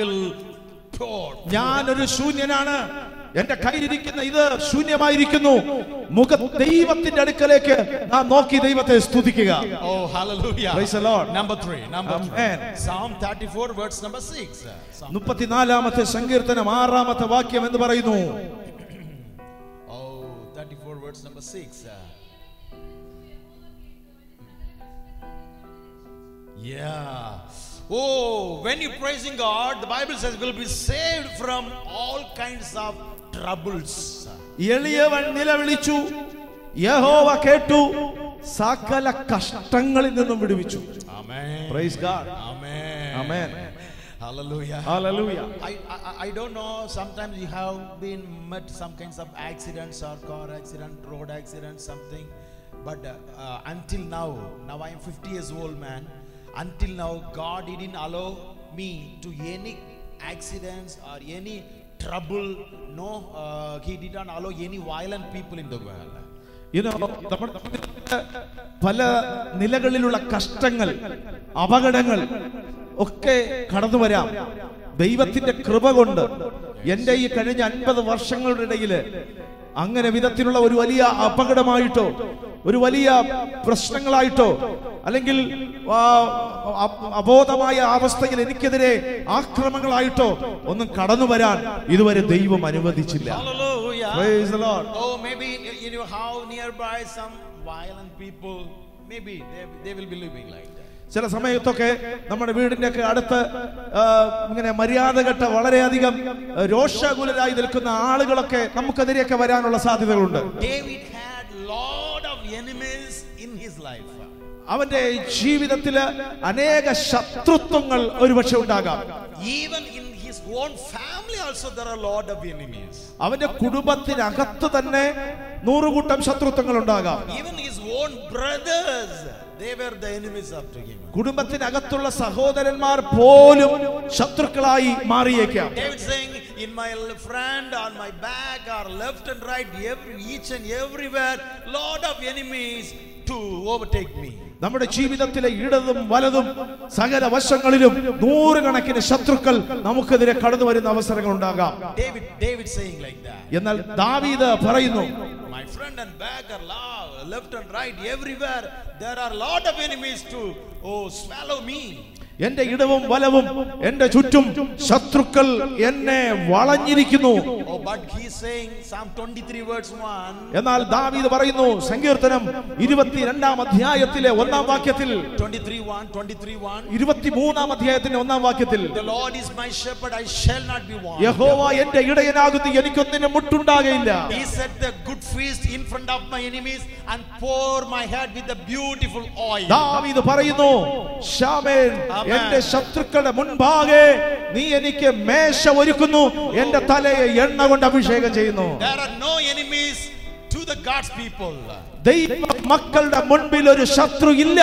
will pour. ഞാനൊരു ശൂന്യനാണ് എന്റെ കയ്യിലിരിക്കുന്ന ഇത് ശൂന്യമായിരിക്കുന്നു മുഖ ദൈവത്തിന്റെ അടുക്കലേക്ക് നാം നോക്കി ദൈവത്തെ സ്തുതിക്കുക Oh, hallelujah. Praise the Lord. Number three. Number Amen. three. Psalm 34, verse number six. Psalm- മുപ്പത്തിനാലാമത്തെ സങ്കീർത്തനം ആറാമത്തെ വാക്യം എന്ന് പറയുന്നു Oh, 34, verse number six. Yeah. Oh, when you're praising God, the Bible says we'll be saved from all kinds of troubles എളിയവൻ നിലവിളിച്ചു യഹോവ കേട്ടു സകല കഷ്ടങ്ങളിൽ നിന്നും വിടുവിച്ചു praise God amen Hallelujah. Hallelujah. I, I, I don't know. Sometimes you have been met some kinds of accidents or car accident, road accident, something. But uh, uh until now, now I am 50 years old man. Until now, God didn't allow me to any accidents or any trouble. No, uh, He did not allow any violent people in the world. പല നിലകളിലുള്ള കഷ്ടങ്ങൾ അപകടങ്ങൾ ഒക്കെ കടന്നു വരാം ദൈവത്തിന്റെ കൃപ കൊണ്ട് എന്റെ ഈ കഴിഞ്ഞ അൻപത് വർഷങ്ങളുടെ ഇടയിൽ അങ്ങനെ വിധത്തിലുള്ള ഒരു വലിയ അപകടമായിട്ടോ ഒരു വലിയ പ്രശ്നങ്ങളായിട്ടോ അല്ലെങ്കിൽ അബോധമായ അവസ്ഥയിൽ എനിക്കെതിരെ ആക്രമങ്ങളായിട്ടോ ഒന്നും കടന്നു വരാൻ ഇതുവരെ ദൈവം അനുവദിച്ചില്ല. ചില സമയത്തൊക്കെ നമ്മുടെ വീടിന്റെ ഒക്കെ അടുത്ത് ഇങ്ങനെ മര്യാദഘട്ട വളരെയധികം രോഷാകുലരായി നിൽക്കുന്ന ആളുകളൊക്കെ നമുക്കെതിരെയൊക്കെ വരാനുള്ള സാധ്യതകളുണ്ട്. David had enemies in his life. അവന്റെ ജീവിതത്തിൽ അനേക ശത്രുത്വങ്ങൾ ഒരുപക്ഷെ ഉണ്ടാകാം Even in his own family also there are a lot of enemies. അവന്റെ കുടുംബത്തിനകത്ത് തന്നെ നൂറുകൂട്ടം ശത്രുത്വങ്ങൾ ഉണ്ടാകാം Even his own brothers, they were the enemies up to him. കുടുംബത്തിനകത്തുള്ള സഹോദരന്മാർ പോലും ശത്രുക്കളായി മാറിയേക്കാം David saying, in my front, on my back, or left and right, every, each and everywhere, lot of enemies to overtake me. നമ്മുടെ ജീവിതത്തിലെ ഇടതും വലതും സകല വശങ്ങളിലും നൂറുകണക്കിന് ശത്രുക്കൾ നമുക്കെതിരെ കടന്നു വരുന്ന അവസരങ്ങൾ ഉണ്ടാകാം David, David saying like that. എന്നാൽ ദാവീദ് പറയുന്നു My front and back are left and right, everywhere. There are lot of enemies to oh swallow me. എന്റെ ഇടവും വലവും എന്റെ ചുറ്റും ശത്രുക്കൾ എന്നെ വളഞ്ഞിരിക്കുന്നു Oh, but he's saying Psalm 23 verse 1. എന്നാൽ ദാവീദ് പറയുന്നു സങ്കീർത്തനം ഇരുപത്തിരണ്ടാം അധ്യായത്തിലെ ഒന്നാം വാക്യത്തിൽ 23 1, 23 1. ഇരുപത്തിമൂന്നാം അധ്യായത്തിന്റെ ഒന്നാം വാക്യത്തിൽ. യഹോവ എന്റെ ഇടയനാകുന്നു എനിക്കൊന്നിനും മുട്ടുണ്ടാകയില്ല പറയുന്നു. എന്റെ ശത്രുക്കളുടെ മുൻപാകെ നീ എനിക്ക് മേശ ഒരുക്കുന്നു. എന്റെ തലയെ എണ്ണ കൊണ്ട് അഭിഷേകം ചെയ്യുന്നു. There are no enemies to the God's people. മക്കളുടെ മുൻപിൽ ഒരു ശത്രു ഇല്ല.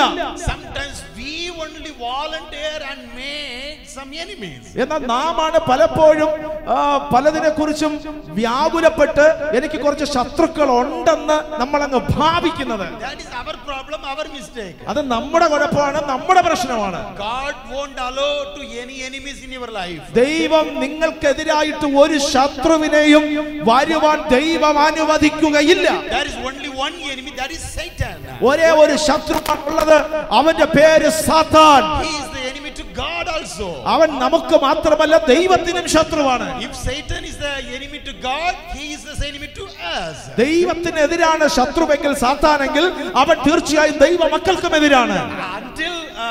Sometimes we only volunteer and make some നാം എന്നാൽ നാമാണ് പലപ്പോഴും പലതിനെ കുറിച്ചും വ്യാകുലപ്പെട്ട് എനിക്ക് കുറച്ച് ശത്രുക്കൾ ഉണ്ടെന്ന് നമ്മൾ അങ്ങ് ഭാവിക്കുന്നത് That is our problem, our mistake. അത് നമ്മുടെ കുഴപ്പമാണ് നമ്മുടെ പ്രശ്നമാണ് God won't allow to any enemies in your life. ദൈവം നിങ്ങൾക്കെതിരായിട്ട് ഒരു ശത്രുവിനെയും വരുവാൻ ദൈവം അനുവദിക്കുകയില്ല is only one enemy, that is Satan. ഒരേ ഒരു ശത്രുവാണുള്ളത് അവന്റെ പേര് സാത്താൻ also. അവൻ നമുക്ക് മാത്രമല്ല ദൈവത്തിനും ശത്രുവാണ് If Satan is the enemy to God, he is the enemy to us. ദൈവത്തിനെതിരാണ് ശത്രുവെങ്കിൽ സാത്താനെങ്കിൽ അവൻ തീർച്ചയായും ദൈവ മക്കൾക്കും എതിരാണ് Until uh,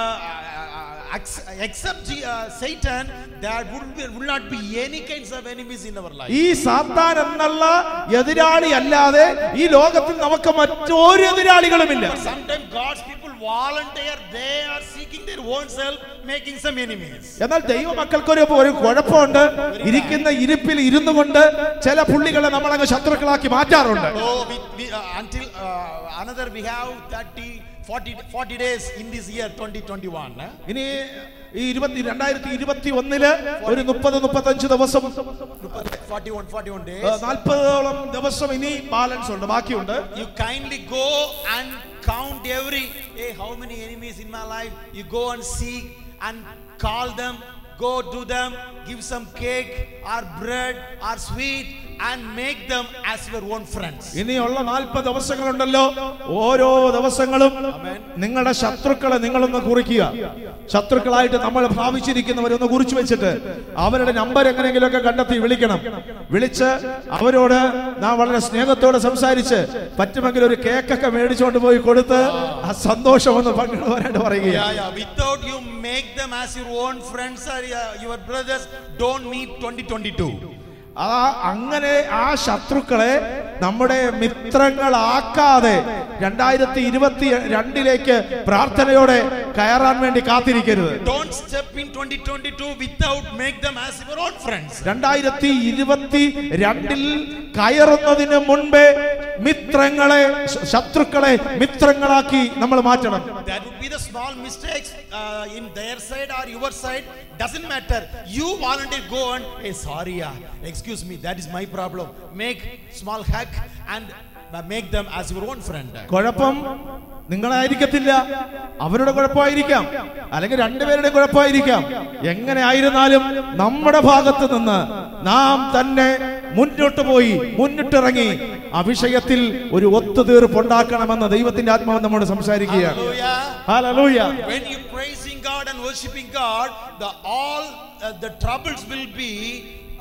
ഈ സാത്താൻ എന്നുള്ള എതിരാളി അല്ലാതെ ഈ ലോകത്തിൽ നമുക്ക് മറ്റൊരു എതിരാളികളുമില്ല. എന്നാൽ ദൈവ people volunteer, they are seeking their own self, making some enemies. എന്നാൽ ദൈവമക്കൾക്കൊരു ഒരു കുഴപ്പമുണ്ട്. ഇരിക്കുന്ന ഇരിപ്പിൽ ഇരുന്നു കൊണ്ട് ചില പുള്ളികളെ നമ്മളങ്ങ് ശത്രുക്കളാക്കി മാറ്റാറുണ്ട്. Oh, we, we, uh, until uh, another we have 30, 40, 40 days in this year 2021. eh? ഇനി ഈ ഇരുപത്തി രണ്ടായിരത്തി ഇരുപത്തി ഒന്നിൽ ഒരു മുപ്പത് മുപ്പത്തഞ്ച് ദിവസം 41, 41 days. നാൽപ്പതോളം ദിവസം ഇനി ബാലൻസ് ഉണ്ട് ബാക്കിയുണ്ട് kindly go and count every, hey, how many enemies in my life? You go and seek and call them, go to them, give some cake or bread or sweet and make them as your own friends. ഇനിയുള്ള നാൽപ്പത് ദിവസങ്ങളുണ്ടല്ലോ. ഓരോ ദിവസങ്ങളും നിങ്ങളുടെ ശത്രുക്കളെ നിങ്ങളൊന്ന് കുറിക്കുക. ശത്രുക്കളായിട്ട് നമ്മൾ ഭാവിച്ചിരിക്കുന്നവരൊന്ന് കുറിച്ചു വെച്ചിട്ട് അവരുടെ നമ്പർ എങ്ങനെയെങ്കിലുമൊക്കെ കണ്ടെത്തി വിളിക്കണം. വിളിച്ച് അവരോട് നാം വളരെ സ്നേഹത്തോടെ സംസാരിച്ച് പറ്റുമെങ്കിൽ ഒരു കേക്കൊക്കെ മേടിച്ചുകൊണ്ട് പോയി കൊടുത്ത് ആ സന്തോഷം ഒന്ന് പങ്കിടുവാനായിട്ട് പറയുക ആ അങ്ങനെ ആ ശത്രുക്കളെ നമ്മുടെ മിത്രങ്ങളാക്കാതെ രണ്ടായിരത്തി ഇരുപത്തി രണ്ടിലേക്ക് പ്രാർത്ഥനയോടെ കയറാൻ വേണ്ടി കാത്തിരിക്കരുത്. രണ്ടായിരത്തി ഇരുപത്തി രണ്ടിൽ കയറുന്നതിന് മുൻപേ മിത്രങ്ങളെ ശത്രുക്കളെ മിത്രങ്ങളാക്കി നമ്മൾ മാറ്റണം. Small mistakes excuse me that is my problem. Make small hack and uh, make them as your own friend. kolapam ningalayirikkilla avarude kolapayirikkam allengil rendu perude kolapayirikkam engane ayirnalum nammada bhagathu ninnu naam thanne munnottu poi munnittu irangi avishayathil oru ottu theerpu undakkanamenna devathinte aathmavu nammode samsaarikkaya hallelujah. When you praising god and worshiping god the all uh, the troubles will be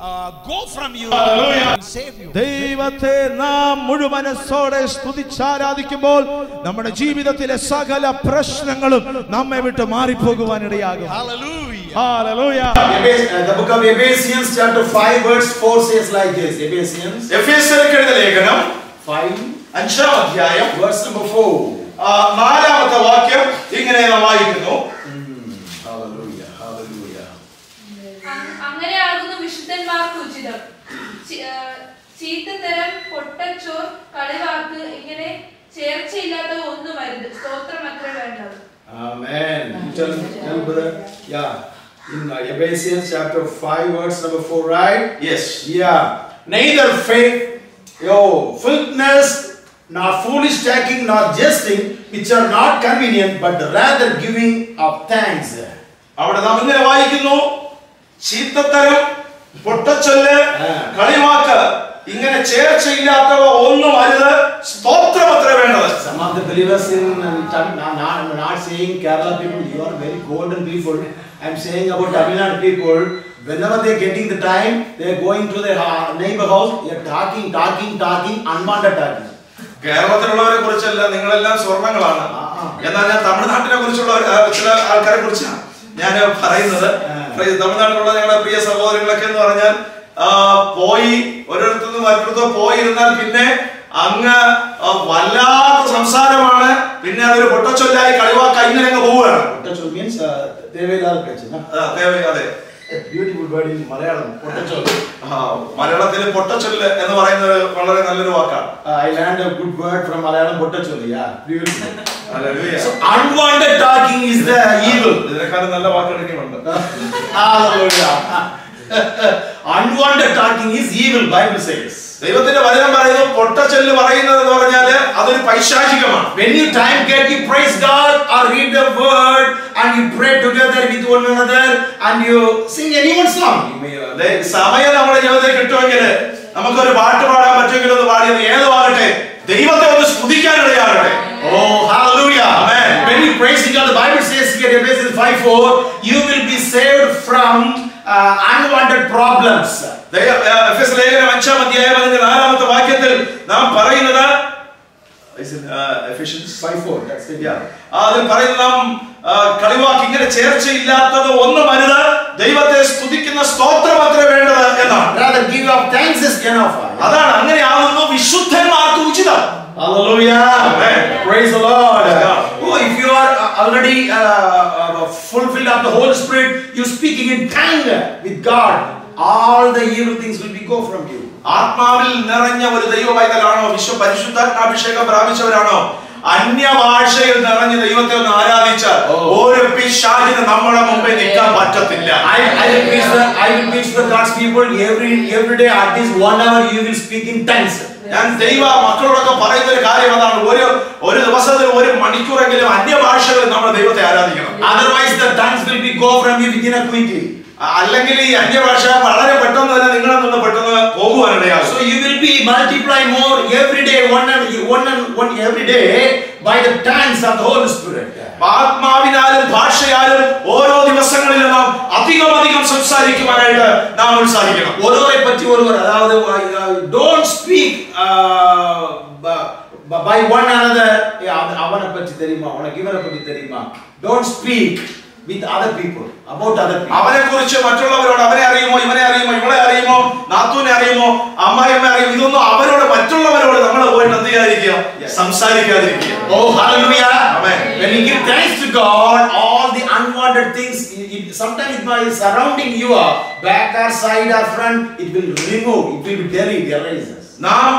uh, go from you and save you. ദൈവത്തെ നാം മുഴുവനസ്സോടെ സ്തുതിച്ചാരാധിക്കുമ്പോൾ നമ്മുടെ ജീവിതത്തിലെ സകല പ്രശ്നങ്ങളും നമ്മെ വിട്ട് മാറിപ്പോകുവാനിടയാകും Hallelujah. Hallelujah Ebes- the book of Ephesians, chapter 5, verse 4 says like this Ephesians എഫേസ്യർക്ക് എഴുതിയ ലേഖനം 5 അഞ്ചാം അധ്യായം verse number 4. ആ, നാലാമത്തെ വാക്യം ഇങ്ങനെ നാം വായിക്കുന്നു വിശുദ്ധന്മാർക്ക് ഉചിതം ചി- ആ, ചീത്തത്തരം പൊട്ടച്ചോർ കളിവാക്ക് ഇങ്ങനെ ചേർച്ചയില്ലാത്തവ ഒന്നും വരുത് സ്തോത്രം അത്ര വേണ്ടത് Amen. Tell, tell brother. Yeah. In uh, Ephesians chapter 5, verse number 4, right? Yes Yeah. Neither faith, yo, filthiness, nor foolish talking, nor jesting, which are not convenient, but rather giving of thanks. അവിടെ നാം ഇങ്ങനെ വായിക്കുന്നു ചീത്തത്തരം പൊട്ടച്ചൊല്ല്. കളിവാക്ക് ഇങ്ങനെ ചേർച്ചയില്ലാത്തവ ഒന്നും അരുത് സ്തോത്രം അത്ര വേണ്ടത് Some of the believers in um, not, not, not saying Kerala people, you are very golden people. I'm saying about Tamil Nadu people. Whenever they're getting the time, they're going to their uh, neighbor house, they're talking, talking, talking, unwanted talking. കേരളത്തിലുള്ളവരെ കുറിച്ചല്ല നിങ്ങളെല്ലാം സ്വർണങ്ങളാണ്. എന്നാൽ ഞാൻ തമിഴ്നാട്ടിനെ കുറിച്ചുള്ള ചില ആൾക്കാരെ കുറിച്ചാണ് ഞാൻ പറയുന്നത് തമിഴ്നാട്ടിലുള്ള ഞങ്ങളുടെ പ്രിയ സഹോദരങ്ങളൊക്കെ എന്ന് പറഞ്ഞാൽ പോയി ഒരിടത്തു നിന്ന് മറ്റൊരിടത്തോ പോയിരുന്നാൽ പിന്നെ അങ്ങ് വല്ലാത്ത സംസാരമാണ്. പിന്നെ അതൊരു പൊട്ടച്ചൊല്ലായി കളിവാക്ക ഇങ്ങനെ അങ്ങ് പോവുകയാണ്. അതെ. മലയാളത്തിൽ പൊട്ടച്ചൊല്ല് എന്ന് പറയുന്നത് വളരെ നല്ലൊരു വാക്കാണ് Uh, I learned a good word from Malayalam. Potachol. Yeah, beautiful. Hallelujah. so talking is the evil. ഇതിനേക്കാളും നല്ല വാക്കെടുക്കുന്നുണ്ട് unwanted talking is evil. Bible says. ദൈവത്തിന്റെ വചനം പറയുന്നു പൊട്ടച്ചൊല്ല് പറയുന്നത് എന്ന് പറഞ്ഞാൽ അതൊരു പൈശാചികമാണ് When you time get, you praise God or read the word and you pray together with one another and you sing anyone's song. Uh, സമയം നമ്മുടെ ജീവിതത്തിൽ കിട്ടുമെങ്കിൽ നമുക്കൊരു പാട്ട് പാടാൻ പറ്റുമെങ്കിൽ ഒന്ന് പാടിയത് ഏതുമാകട്ടെ ദൈവത്തെ ഒന്ന് സ്തുതിക്കാനിടയാകട്ടെ Oh, hallelujah. Amen. When you praising God, the Bible says here in Ephesians 5:4 you will be saved from uh, problems ലേഖനം അഞ്ചാം അധ്യായം അതിന്റെ നാലാമത്തെ വാക്യത്തിൽ നാം പറയുന്നത് is it, Ephesians? 5 4, that's it. Yeah. ആ, അതിൽ പറയുന്ന നാം ആ, ഇങ്ങനെ ചേർച്ചയില്ലാത്തത് ഒന്നും അരുത് ദൈവത്തെ സ്തുതിക്കുന്ന സ്തോത്രം അത്ര വേണ്ടത് എന്നാണ് അതാണ് അങ്ങനെ അങ്ങനെയാകുന്നു വിശുദ്ധന്മാർക്ക് ഉചിതം Hallelujah. Amen. Praise the Lord. Praise God. Oh, if you are uh, already uh, uh, fulfilled of the Holy Spirit, you speaking in tongue with God, all the evil things will be go from you. ആത്മാവിൽ നിറഞ്ഞ ഒരു ദൈവ പൈതലാണോ വിശ്വ പരിശുദ്ധാത്മാഭിഷേകം പ്രാപിച്ചവരാണോ അന്യഭാഷയിൽ നിറഞ്ഞ ദൈവത്തെ ഒന്ന് ആരാധിച്ചാൽ ഓ. ഒരു പിശാചിന് നമ്മുടെ മുമ്പിൽ നിൽക്കാൻ പറ്റത്തില്ല I, I will preach the I will preach the God's people every every day at least one hour you will speak in tongues. ഞാൻ ദൈവ മക്കളോടൊക്കെ പറയുന്ന ഒരു കാര്യം അതാണ്. ഒരു ഒരു ദിവസത്തിൽ ഒരു മണിക്കൂറെങ്കിലും അന്യഭാഷകളിൽ നമ്മൾ ദൈവത്തെ ആരാധിക്കണം. The will be go from you within a അല്ലെങ്കിൽ ഈ അന്യഭാഷ വളരെ പെട്ടെന്ന് തന്നെ നിങ്ങളിൽ നിന്ന് പെട്ടെന്ന് പോകുവാനിടയാണ് so you will be multiply more every day one and one and one every day. by the tongues of the Holy Spirit. ആത്മാവിനാലും ഭാഷയാലും ഓരോ ദിവസങ്ങളിലും നാം അധികം അധികം സംസാരിക്കുവാനായിട്ട് നാം ഉത്സാഹിക്കണം ഓരോരെ പറ്റി ഒരുവർ അതായത് don't speak by one another അവനെ പറ്റി തരുമാ അവനെ ഇവനെ പറ്റി തരുമാ don't speak with other people, about other people. അവനെ കുറിച്ച് മറ്റുള്ളവരോട് അവനെ അറിയുമോ ഇവനെ അറിയുമോ ഇവളെ അറിയുമോ നാത്തൂനെ അറിയുമോ അമ്മായിയമ്മ അറിയുമോ ഇതൊന്നും അവരോട് മറ്റുള്ളവരോട് നമ്മൾ പോയിട്ട് എന്ത് ചെയ്യാതിരിക്കുക? സംസാരിക്കാതിരിക്കുക. ഓ hallelujah amen when you give thanks to god all the unwanted things sometimes it might surrounding you back or side or front it will remove it will bury it erases നാം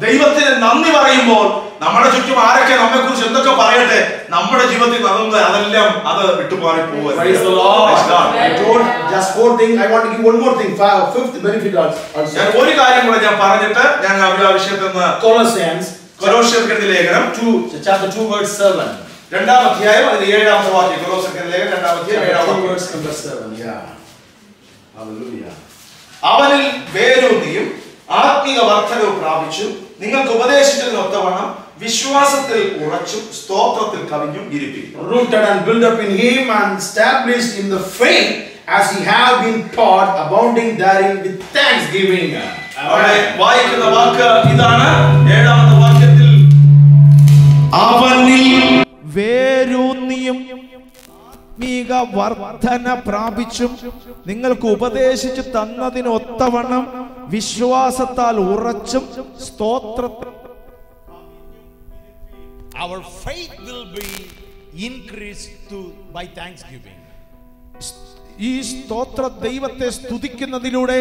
ദൈവത്തിന് നന്ദി പറയുമ്പോൾ നമ്മുടെ ചുറ്റും ആരൊക്കെ നമ്മെ കുറിച്ച് എന്തൊക്കെ പറയട്ടെ നമ്മുടെ ജീവിതത്തിൽ അതെല്ലാം അത് വിട്ടുപോയി അവനിൽ വേരൂന്നിയും ആത്മീക വർദ്ധനവ് പ്രാപിച്ചു നിങ്ങൾക്ക് ഉപദേശത്തിനൊത്തവണ്ണം വിശ്വാസത്തിൽ ഉറച്ചും സ്തോത്രത്തിൽ കവിഞ്ഞും ഇരിപ്പിക്കും Rooted and up up in Him and established in the faith as have have been taught, abounding therein with thanksgiving. അവിടെ വായിക്കുന്ന വാക്ക് ഇതാണ് ഏഴാമത്തെ വാക്യത്തിൽ അവനിൽ വേരൂന്നിയും ആത്മീക വർധന പ്രാപിച്ചും നിങ്ങൾക്ക് ഉപദേശിച്ചു തന്നതിനൊത്തവണ്ണം വിശ്വാസത്താൽ ഉറച്ചും സ്തോത്രത്തിൽ Our faith will be increased to by thanksgiving. ഈ സ്തോത്ര ദൈവത്തെ സ്തുതിക്കുന്നതിലൂടെ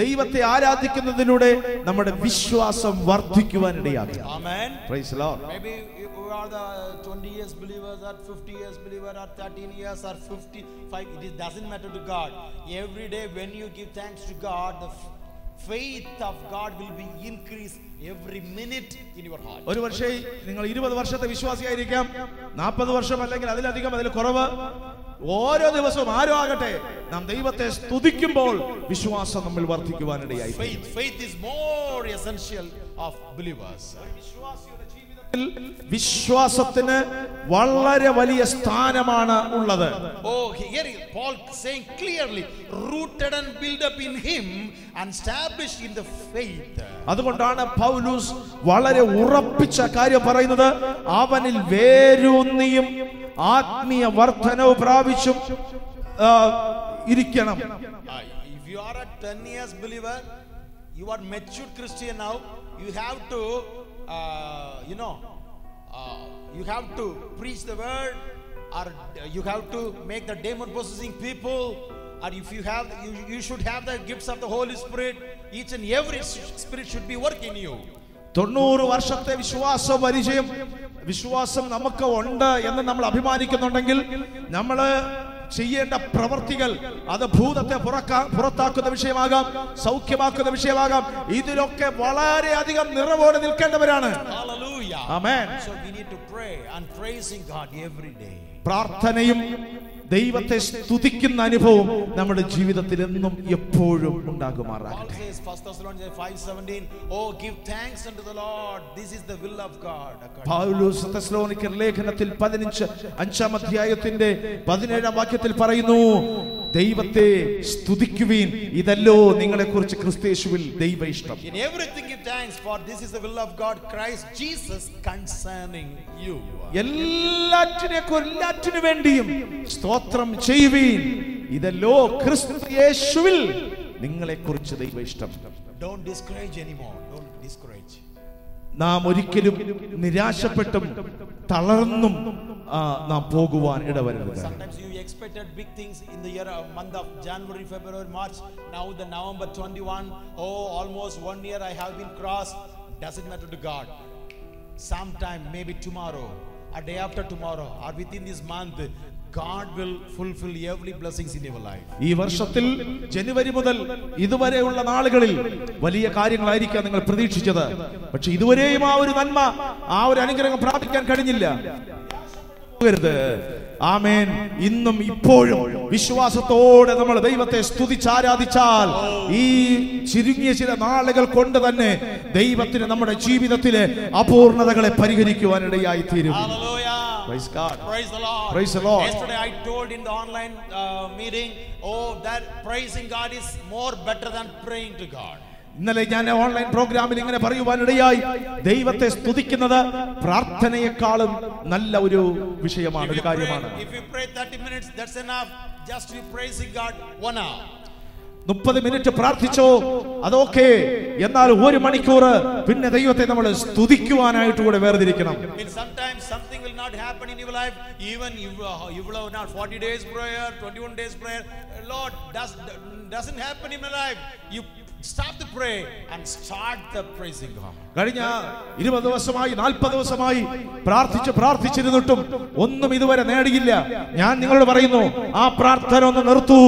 ദൈവത്തെ ആരാധിക്കുന്നതിലൂടെ നമ്മുടെ വിശ്വാസം വർദ്ധിക്കുവാനിടയാകുക Amen. Praise the Lord. Maybe you are the 20 years believers, or 50 years believer, or 13 years, or 55. It doesn't matter to God. Every day when you give thanks to God, the faith of God will be increased every minute in your heart. ഒരു പക്ഷേ നിങ്ങൾ ഇരുപത് വർഷത്തെ വിശ്വാസിയായിരിക്കാം നാൽപ്പത് വർഷം അല്ലെങ്കിൽ അതിലധികം അതിൽ കുറവ് ഓരോ ദിവസവും ആരോ ആകട്ടെ നാം ദൈവത്തെ സ്തുതിക്കുമ്പോൾ വിശ്വാസം നമ്മൾ വർദ്ധിക്കുവാനിടയായി Faith, faith is more essential of believers. വിശ്വാസത്തിന് വളരെ വലിയ സ്ഥാനമാണ് ഉള്ളത്. അതുകൊണ്ടാണ് പൗലൂസ് വളരെ ഉറപ്പിച്ച കാര്യം പറയുന്നത്. അവനിൽ വേരൂന്നിയും ആത്മീയ വർധനവ് പ്രാപിച്ചും ഇരിക്കണം. You are a 10 years believer you are mature Christian now you have to uh, you know, uh, you have to preach the word, or you have to make the demon possessing people, or if you have, you, you should have the gifts of the Holy Spirit. Each and every spirit should be working in you. തൊണ്ണൂറ് വർഷത്തെ വിശ്വാസ പരിചയം വിശ്വാസം നമുക്ക് ഉണ്ട് എന്ന് നമ്മൾ അഭിമാനിക്കുന്നുണ്ടെങ്കിൽ നമ്മൾ ചെയ്യേണ്ട പ്രവർത്തികൾ അത് ഭൂതത്തെ പുറത്താക്കുന്ന വിഷയമാകാം സൗഖ്യമാക്കുന്ന വിഷയമാകാം. ഇതിലൊക്കെ വളരെയധികം നിറവോടെ നിൽക്കേണ്ടവരാണ്. പ്രാർത്ഥനയും ദൈവത്തെ സ്തുതിക്കുന്ന അനുഭവം നമ്മുടെ ജീവിതത്തിൽ എന്നും എപ്പോഴും ഉണ്ടാകുമാറാകട്ടെ. Says, 1 Thessalonians 5:17, Oh, ലേഖനത്തിൽ പതിനഞ്ച് അഞ്ചാം അധ്യായത്തിന്റെ പതിനേഴാം വാക്യത്തിൽ പറയുന്നു ദൈവത്തെ സ്തുതിക്കുവീൻ. ഇതല്ലോ നിങ്ങളെ കുറിച്ച് ക്രിസ്തേശുവിൽ ദൈവ ഇഷ്ടം. Thanks, for this is the will of God, Christ Jesus concerning you. എല്ലാറ്റിനെ എല്ലാറ്റിനു വേണ്ടിയും സ്തോത്രം ചെയ്യുവീൻ ഇതല്ലോ ക്രിസ്തു യേശുവിൽ നിങ്ങളെ കുറിച്ച് ദൈവ ഇഷ്ടം Don't discourage anymore. Don't discourage. നാം ഒരിക്കലും നിരാശപ്പെട്ടും തളർന്നും നാം പോകുവാൻ ഇടവരുത് uh, oh, Sometime, maybe tomorrow, a day after tomorrow, or within this month, God will fulfill every blessings in your life. ഈ വർഷത്തിൽ ജനുവരി മുതൽ ഇതുവരെയുള്ള നാളുകളിൽ വലിയ കാര്യങ്ങളായിരിക്കാം നിങ്ങൾ പ്രതീക്ഷിച്ചത്. പക്ഷെ ഇതുവരെയും ആ ഒരു നന്മ ആ ഒരു അനുഗ്രഹം പ്രാപിക്കാൻ കഴിഞ്ഞില്ല. പോകരുത്. ആമേൻ ഇന്നും ഇപ്പോഴും വിശ്വാസത്തോടെ നമ്മൾ ദൈവത്തെ സ്തുതിച്ചാരാധിച്ചാൽ ഈ ചുരുങ്ങിയ ചില നാളുകൾ കൊണ്ട് തന്നെ ദൈവത്തിന് നമ്മുടെ ജീവിതത്തിലെ അപൂർണതകളെ പരിഹരിക്കുവാനിടയായി തീരും Praise God. Praise the Lord. Praise the Lord. Yesterday I told in the online uh, meeting, oh, that praising God is more better than praying to God. ഇന്നലെ ഞാൻ ഓൺലൈൻ പ്രോഗ്രാമിൽ ഇങ്ങനെ പറയുവാനിടയായി ദൈവത്തെ സ്തുതിക്കുന്നത് പ്രാർത്ഥനയെക്കാളും നല്ല ഒരു വിഷയമാണ് ഒരു കാര്യമാണ്. Pray, if you pray 30 minutes, that's enough. Just you praising God one hour. മുപ്പത് മിനിറ്റ് പ്രാർത്ഥിച്ചോ അതൊക്കെ. എന്നാൽ ഒരു മണിക്കൂർ പിന്നെ ദൈവത്തെ നമ്മൾ സ്തുതിക്കുവാനായിട്ട് കൂടെ വേർതിരിക്കണം you, കഴിഞ്ഞ ഇരുപത് ദിവസമായി നാൽപ്പത് ദിവസമായി പ്രാർത്ഥിച്ച് പ്രാർത്ഥിച്ചിരുന്നിട്ടും ഒന്നും ഇതുവരെ നേടിയില്ല. ഞാൻ നിങ്ങളോട് പറയുന്നു ആ പ്രാർത്ഥന ഒന്ന് നിർത്തൂ.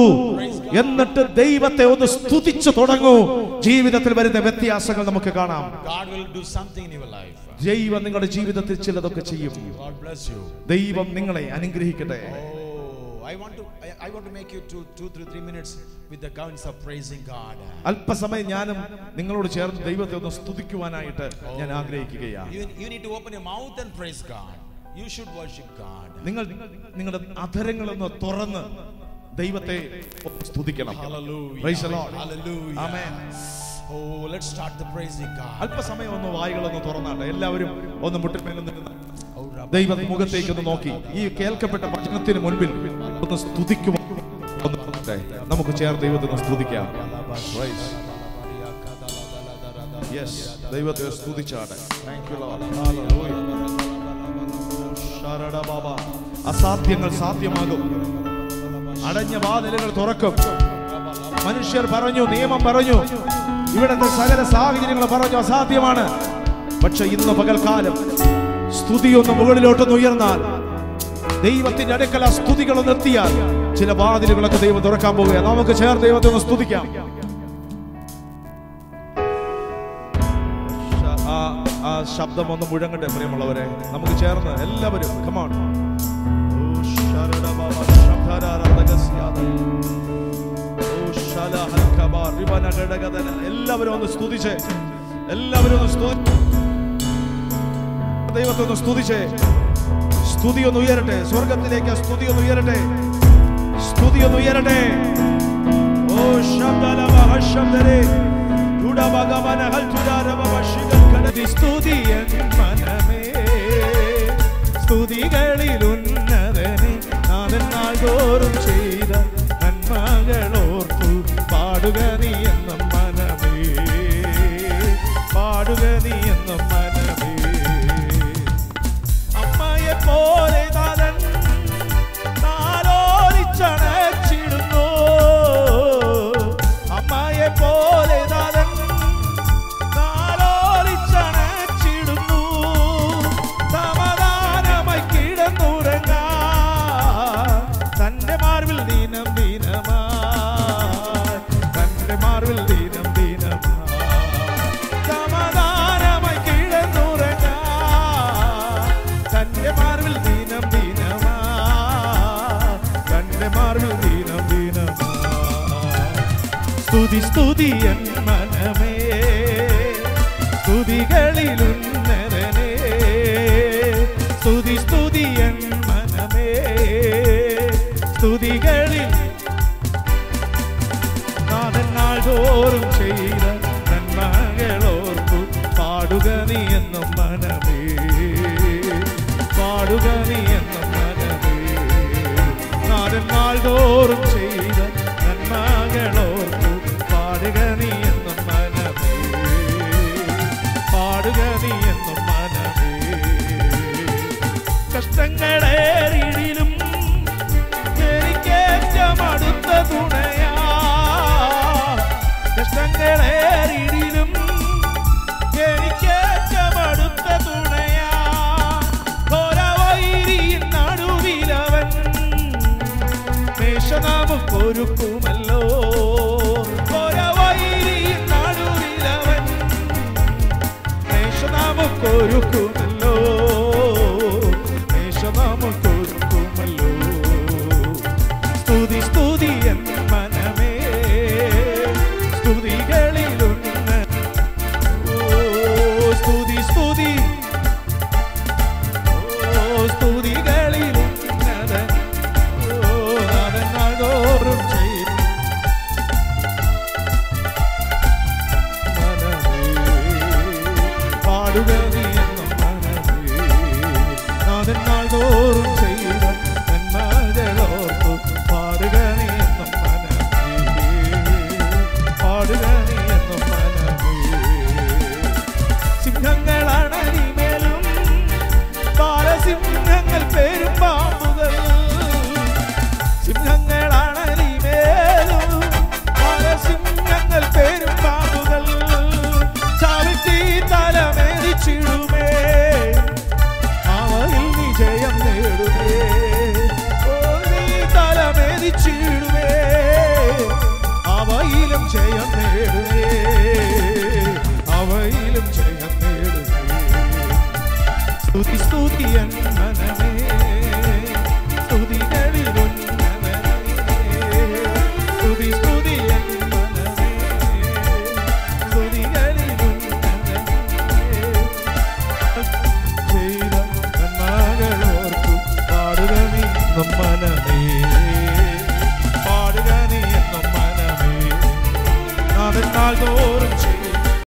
എന്നിട്ട് ദൈവത്തെ ഒന്ന് സ്തുതിച്ചു തുടങ്ങൂ. ജീവിതത്തിൽ വരുന്ന വ്യത്യാസങ്ങൾ നമുക്ക് കാണാം. ദൈവം നിങ്ങളുടെ ജീവിതത്തിൽ ചിലതൊക്കെ ചെയ്യും. ദൈവം നിങ്ങളെ അനുഗ്രഹിക്കട്ടെ. Oh, I want to I, want to make you two two three minutes with the counts of praising God. അല്പസമയം ഞാനും നിങ്ങളോട് ചേർന്ന് ദൈവത്തെ ഒന്ന് സ്തുതിക്കുവാനായിട്ട് ഞാൻ ആഗ്രഹിക്കുകയാണ് You, need to open your mouth and praise God. You should worship God. നിങ്ങൾ നിങ്ങളുടെ അധരങ്ങളൊന്ന് തുറന്ന് ദൈവത്തെ സ്തുതിക്കണം Hallelujah. Praise the Lord. Hallelujah. Amen. Oh, let's start the praising God. അല്പസമയം ഒന്ന് വായികളൊന്ന് തുറന്നാട്ടെ എല്ലാവരും ഒന്ന് മുട്ടിന്മേൽ നിന്ന് Oh. ദൈവ മുഖത്തേക്ക് ഒന്ന് നോക്കി ഈ കേൾക്കപ്പെട്ട വചനത്തിന് മുൻപിൽ ഒന്ന് സ്തുതിക്കുവാൻ നോക്കട്ടെ. നമുക്ക് ചേർന്ന് ദൈവത്തിന് സ്തുതിക്കാം. യെസ് ദൈവത്തെ സ്തുതിച്ചാണ്. അസാധ്യങ്ങൾ സാധ്യമാകും. അടഞ്ഞ വാതിലുകൾ തുറക്കും. മനുഷ്യർ പറഞ്ഞു നിയമം പറഞ്ഞു. ഇവിടുത്തെ സകല സാഹചര്യങ്ങൾ പറഞ്ഞു അസാധ്യമാണ്. പക്ഷെ ഇന്ന് പകൽക്കാലം സ്തുതിയൊന്ന് മുകളിലോട്ടൊന്ന് ഉയർന്നാൽ ദൈവത്തിന്റെ അടുക്കല ആ സ്തുതികളൊന്ന് എത്തിയാൽ ചില വാതിലുകളൊക്കെ ദൈവം തുറക്കാൻ പോവുകയാണ്. നമുക്ക് ചേർന്ന് ദൈവത്തെ ഒന്ന് സ്തുതിക്കാം. ആ ശബ്ദം ഒന്ന് മുഴങ്ങട്ടെ പ്രിയമുള്ളവരെ. നമുക്ക് ചേർന്ന് എല്ലാവരും കമാൺ എല്ലാവരും ഒന്ന് സ്തുതിച്ചേ. എല്ലാവരും ഒന്ന് സ്തുതി ദൈവത്തെ ഒന്ന് സ്തുതിച്ചേ. സ്തുതി ഒന്ന് ഉയരട്ടെ. സ്വർഗത്തിലേക്ക് സ്തുതി ഒന്ന് ഉയരട്ടെ. സ്തുതി ഒന്ന് ഉയരട്ടെ. ഓ ശബ്ദലവ ഹശബ്ദരേ തുടഭഗവന ഹൽതുരാരവ വശികൾ കടതി സ്തുതി മനമേ. സ്തുതികളിൽ ഉന്നതനെ നാഥൻ നാൾതോറും ചെയ്ത നന്മകളോർത്തു പാടുക තියන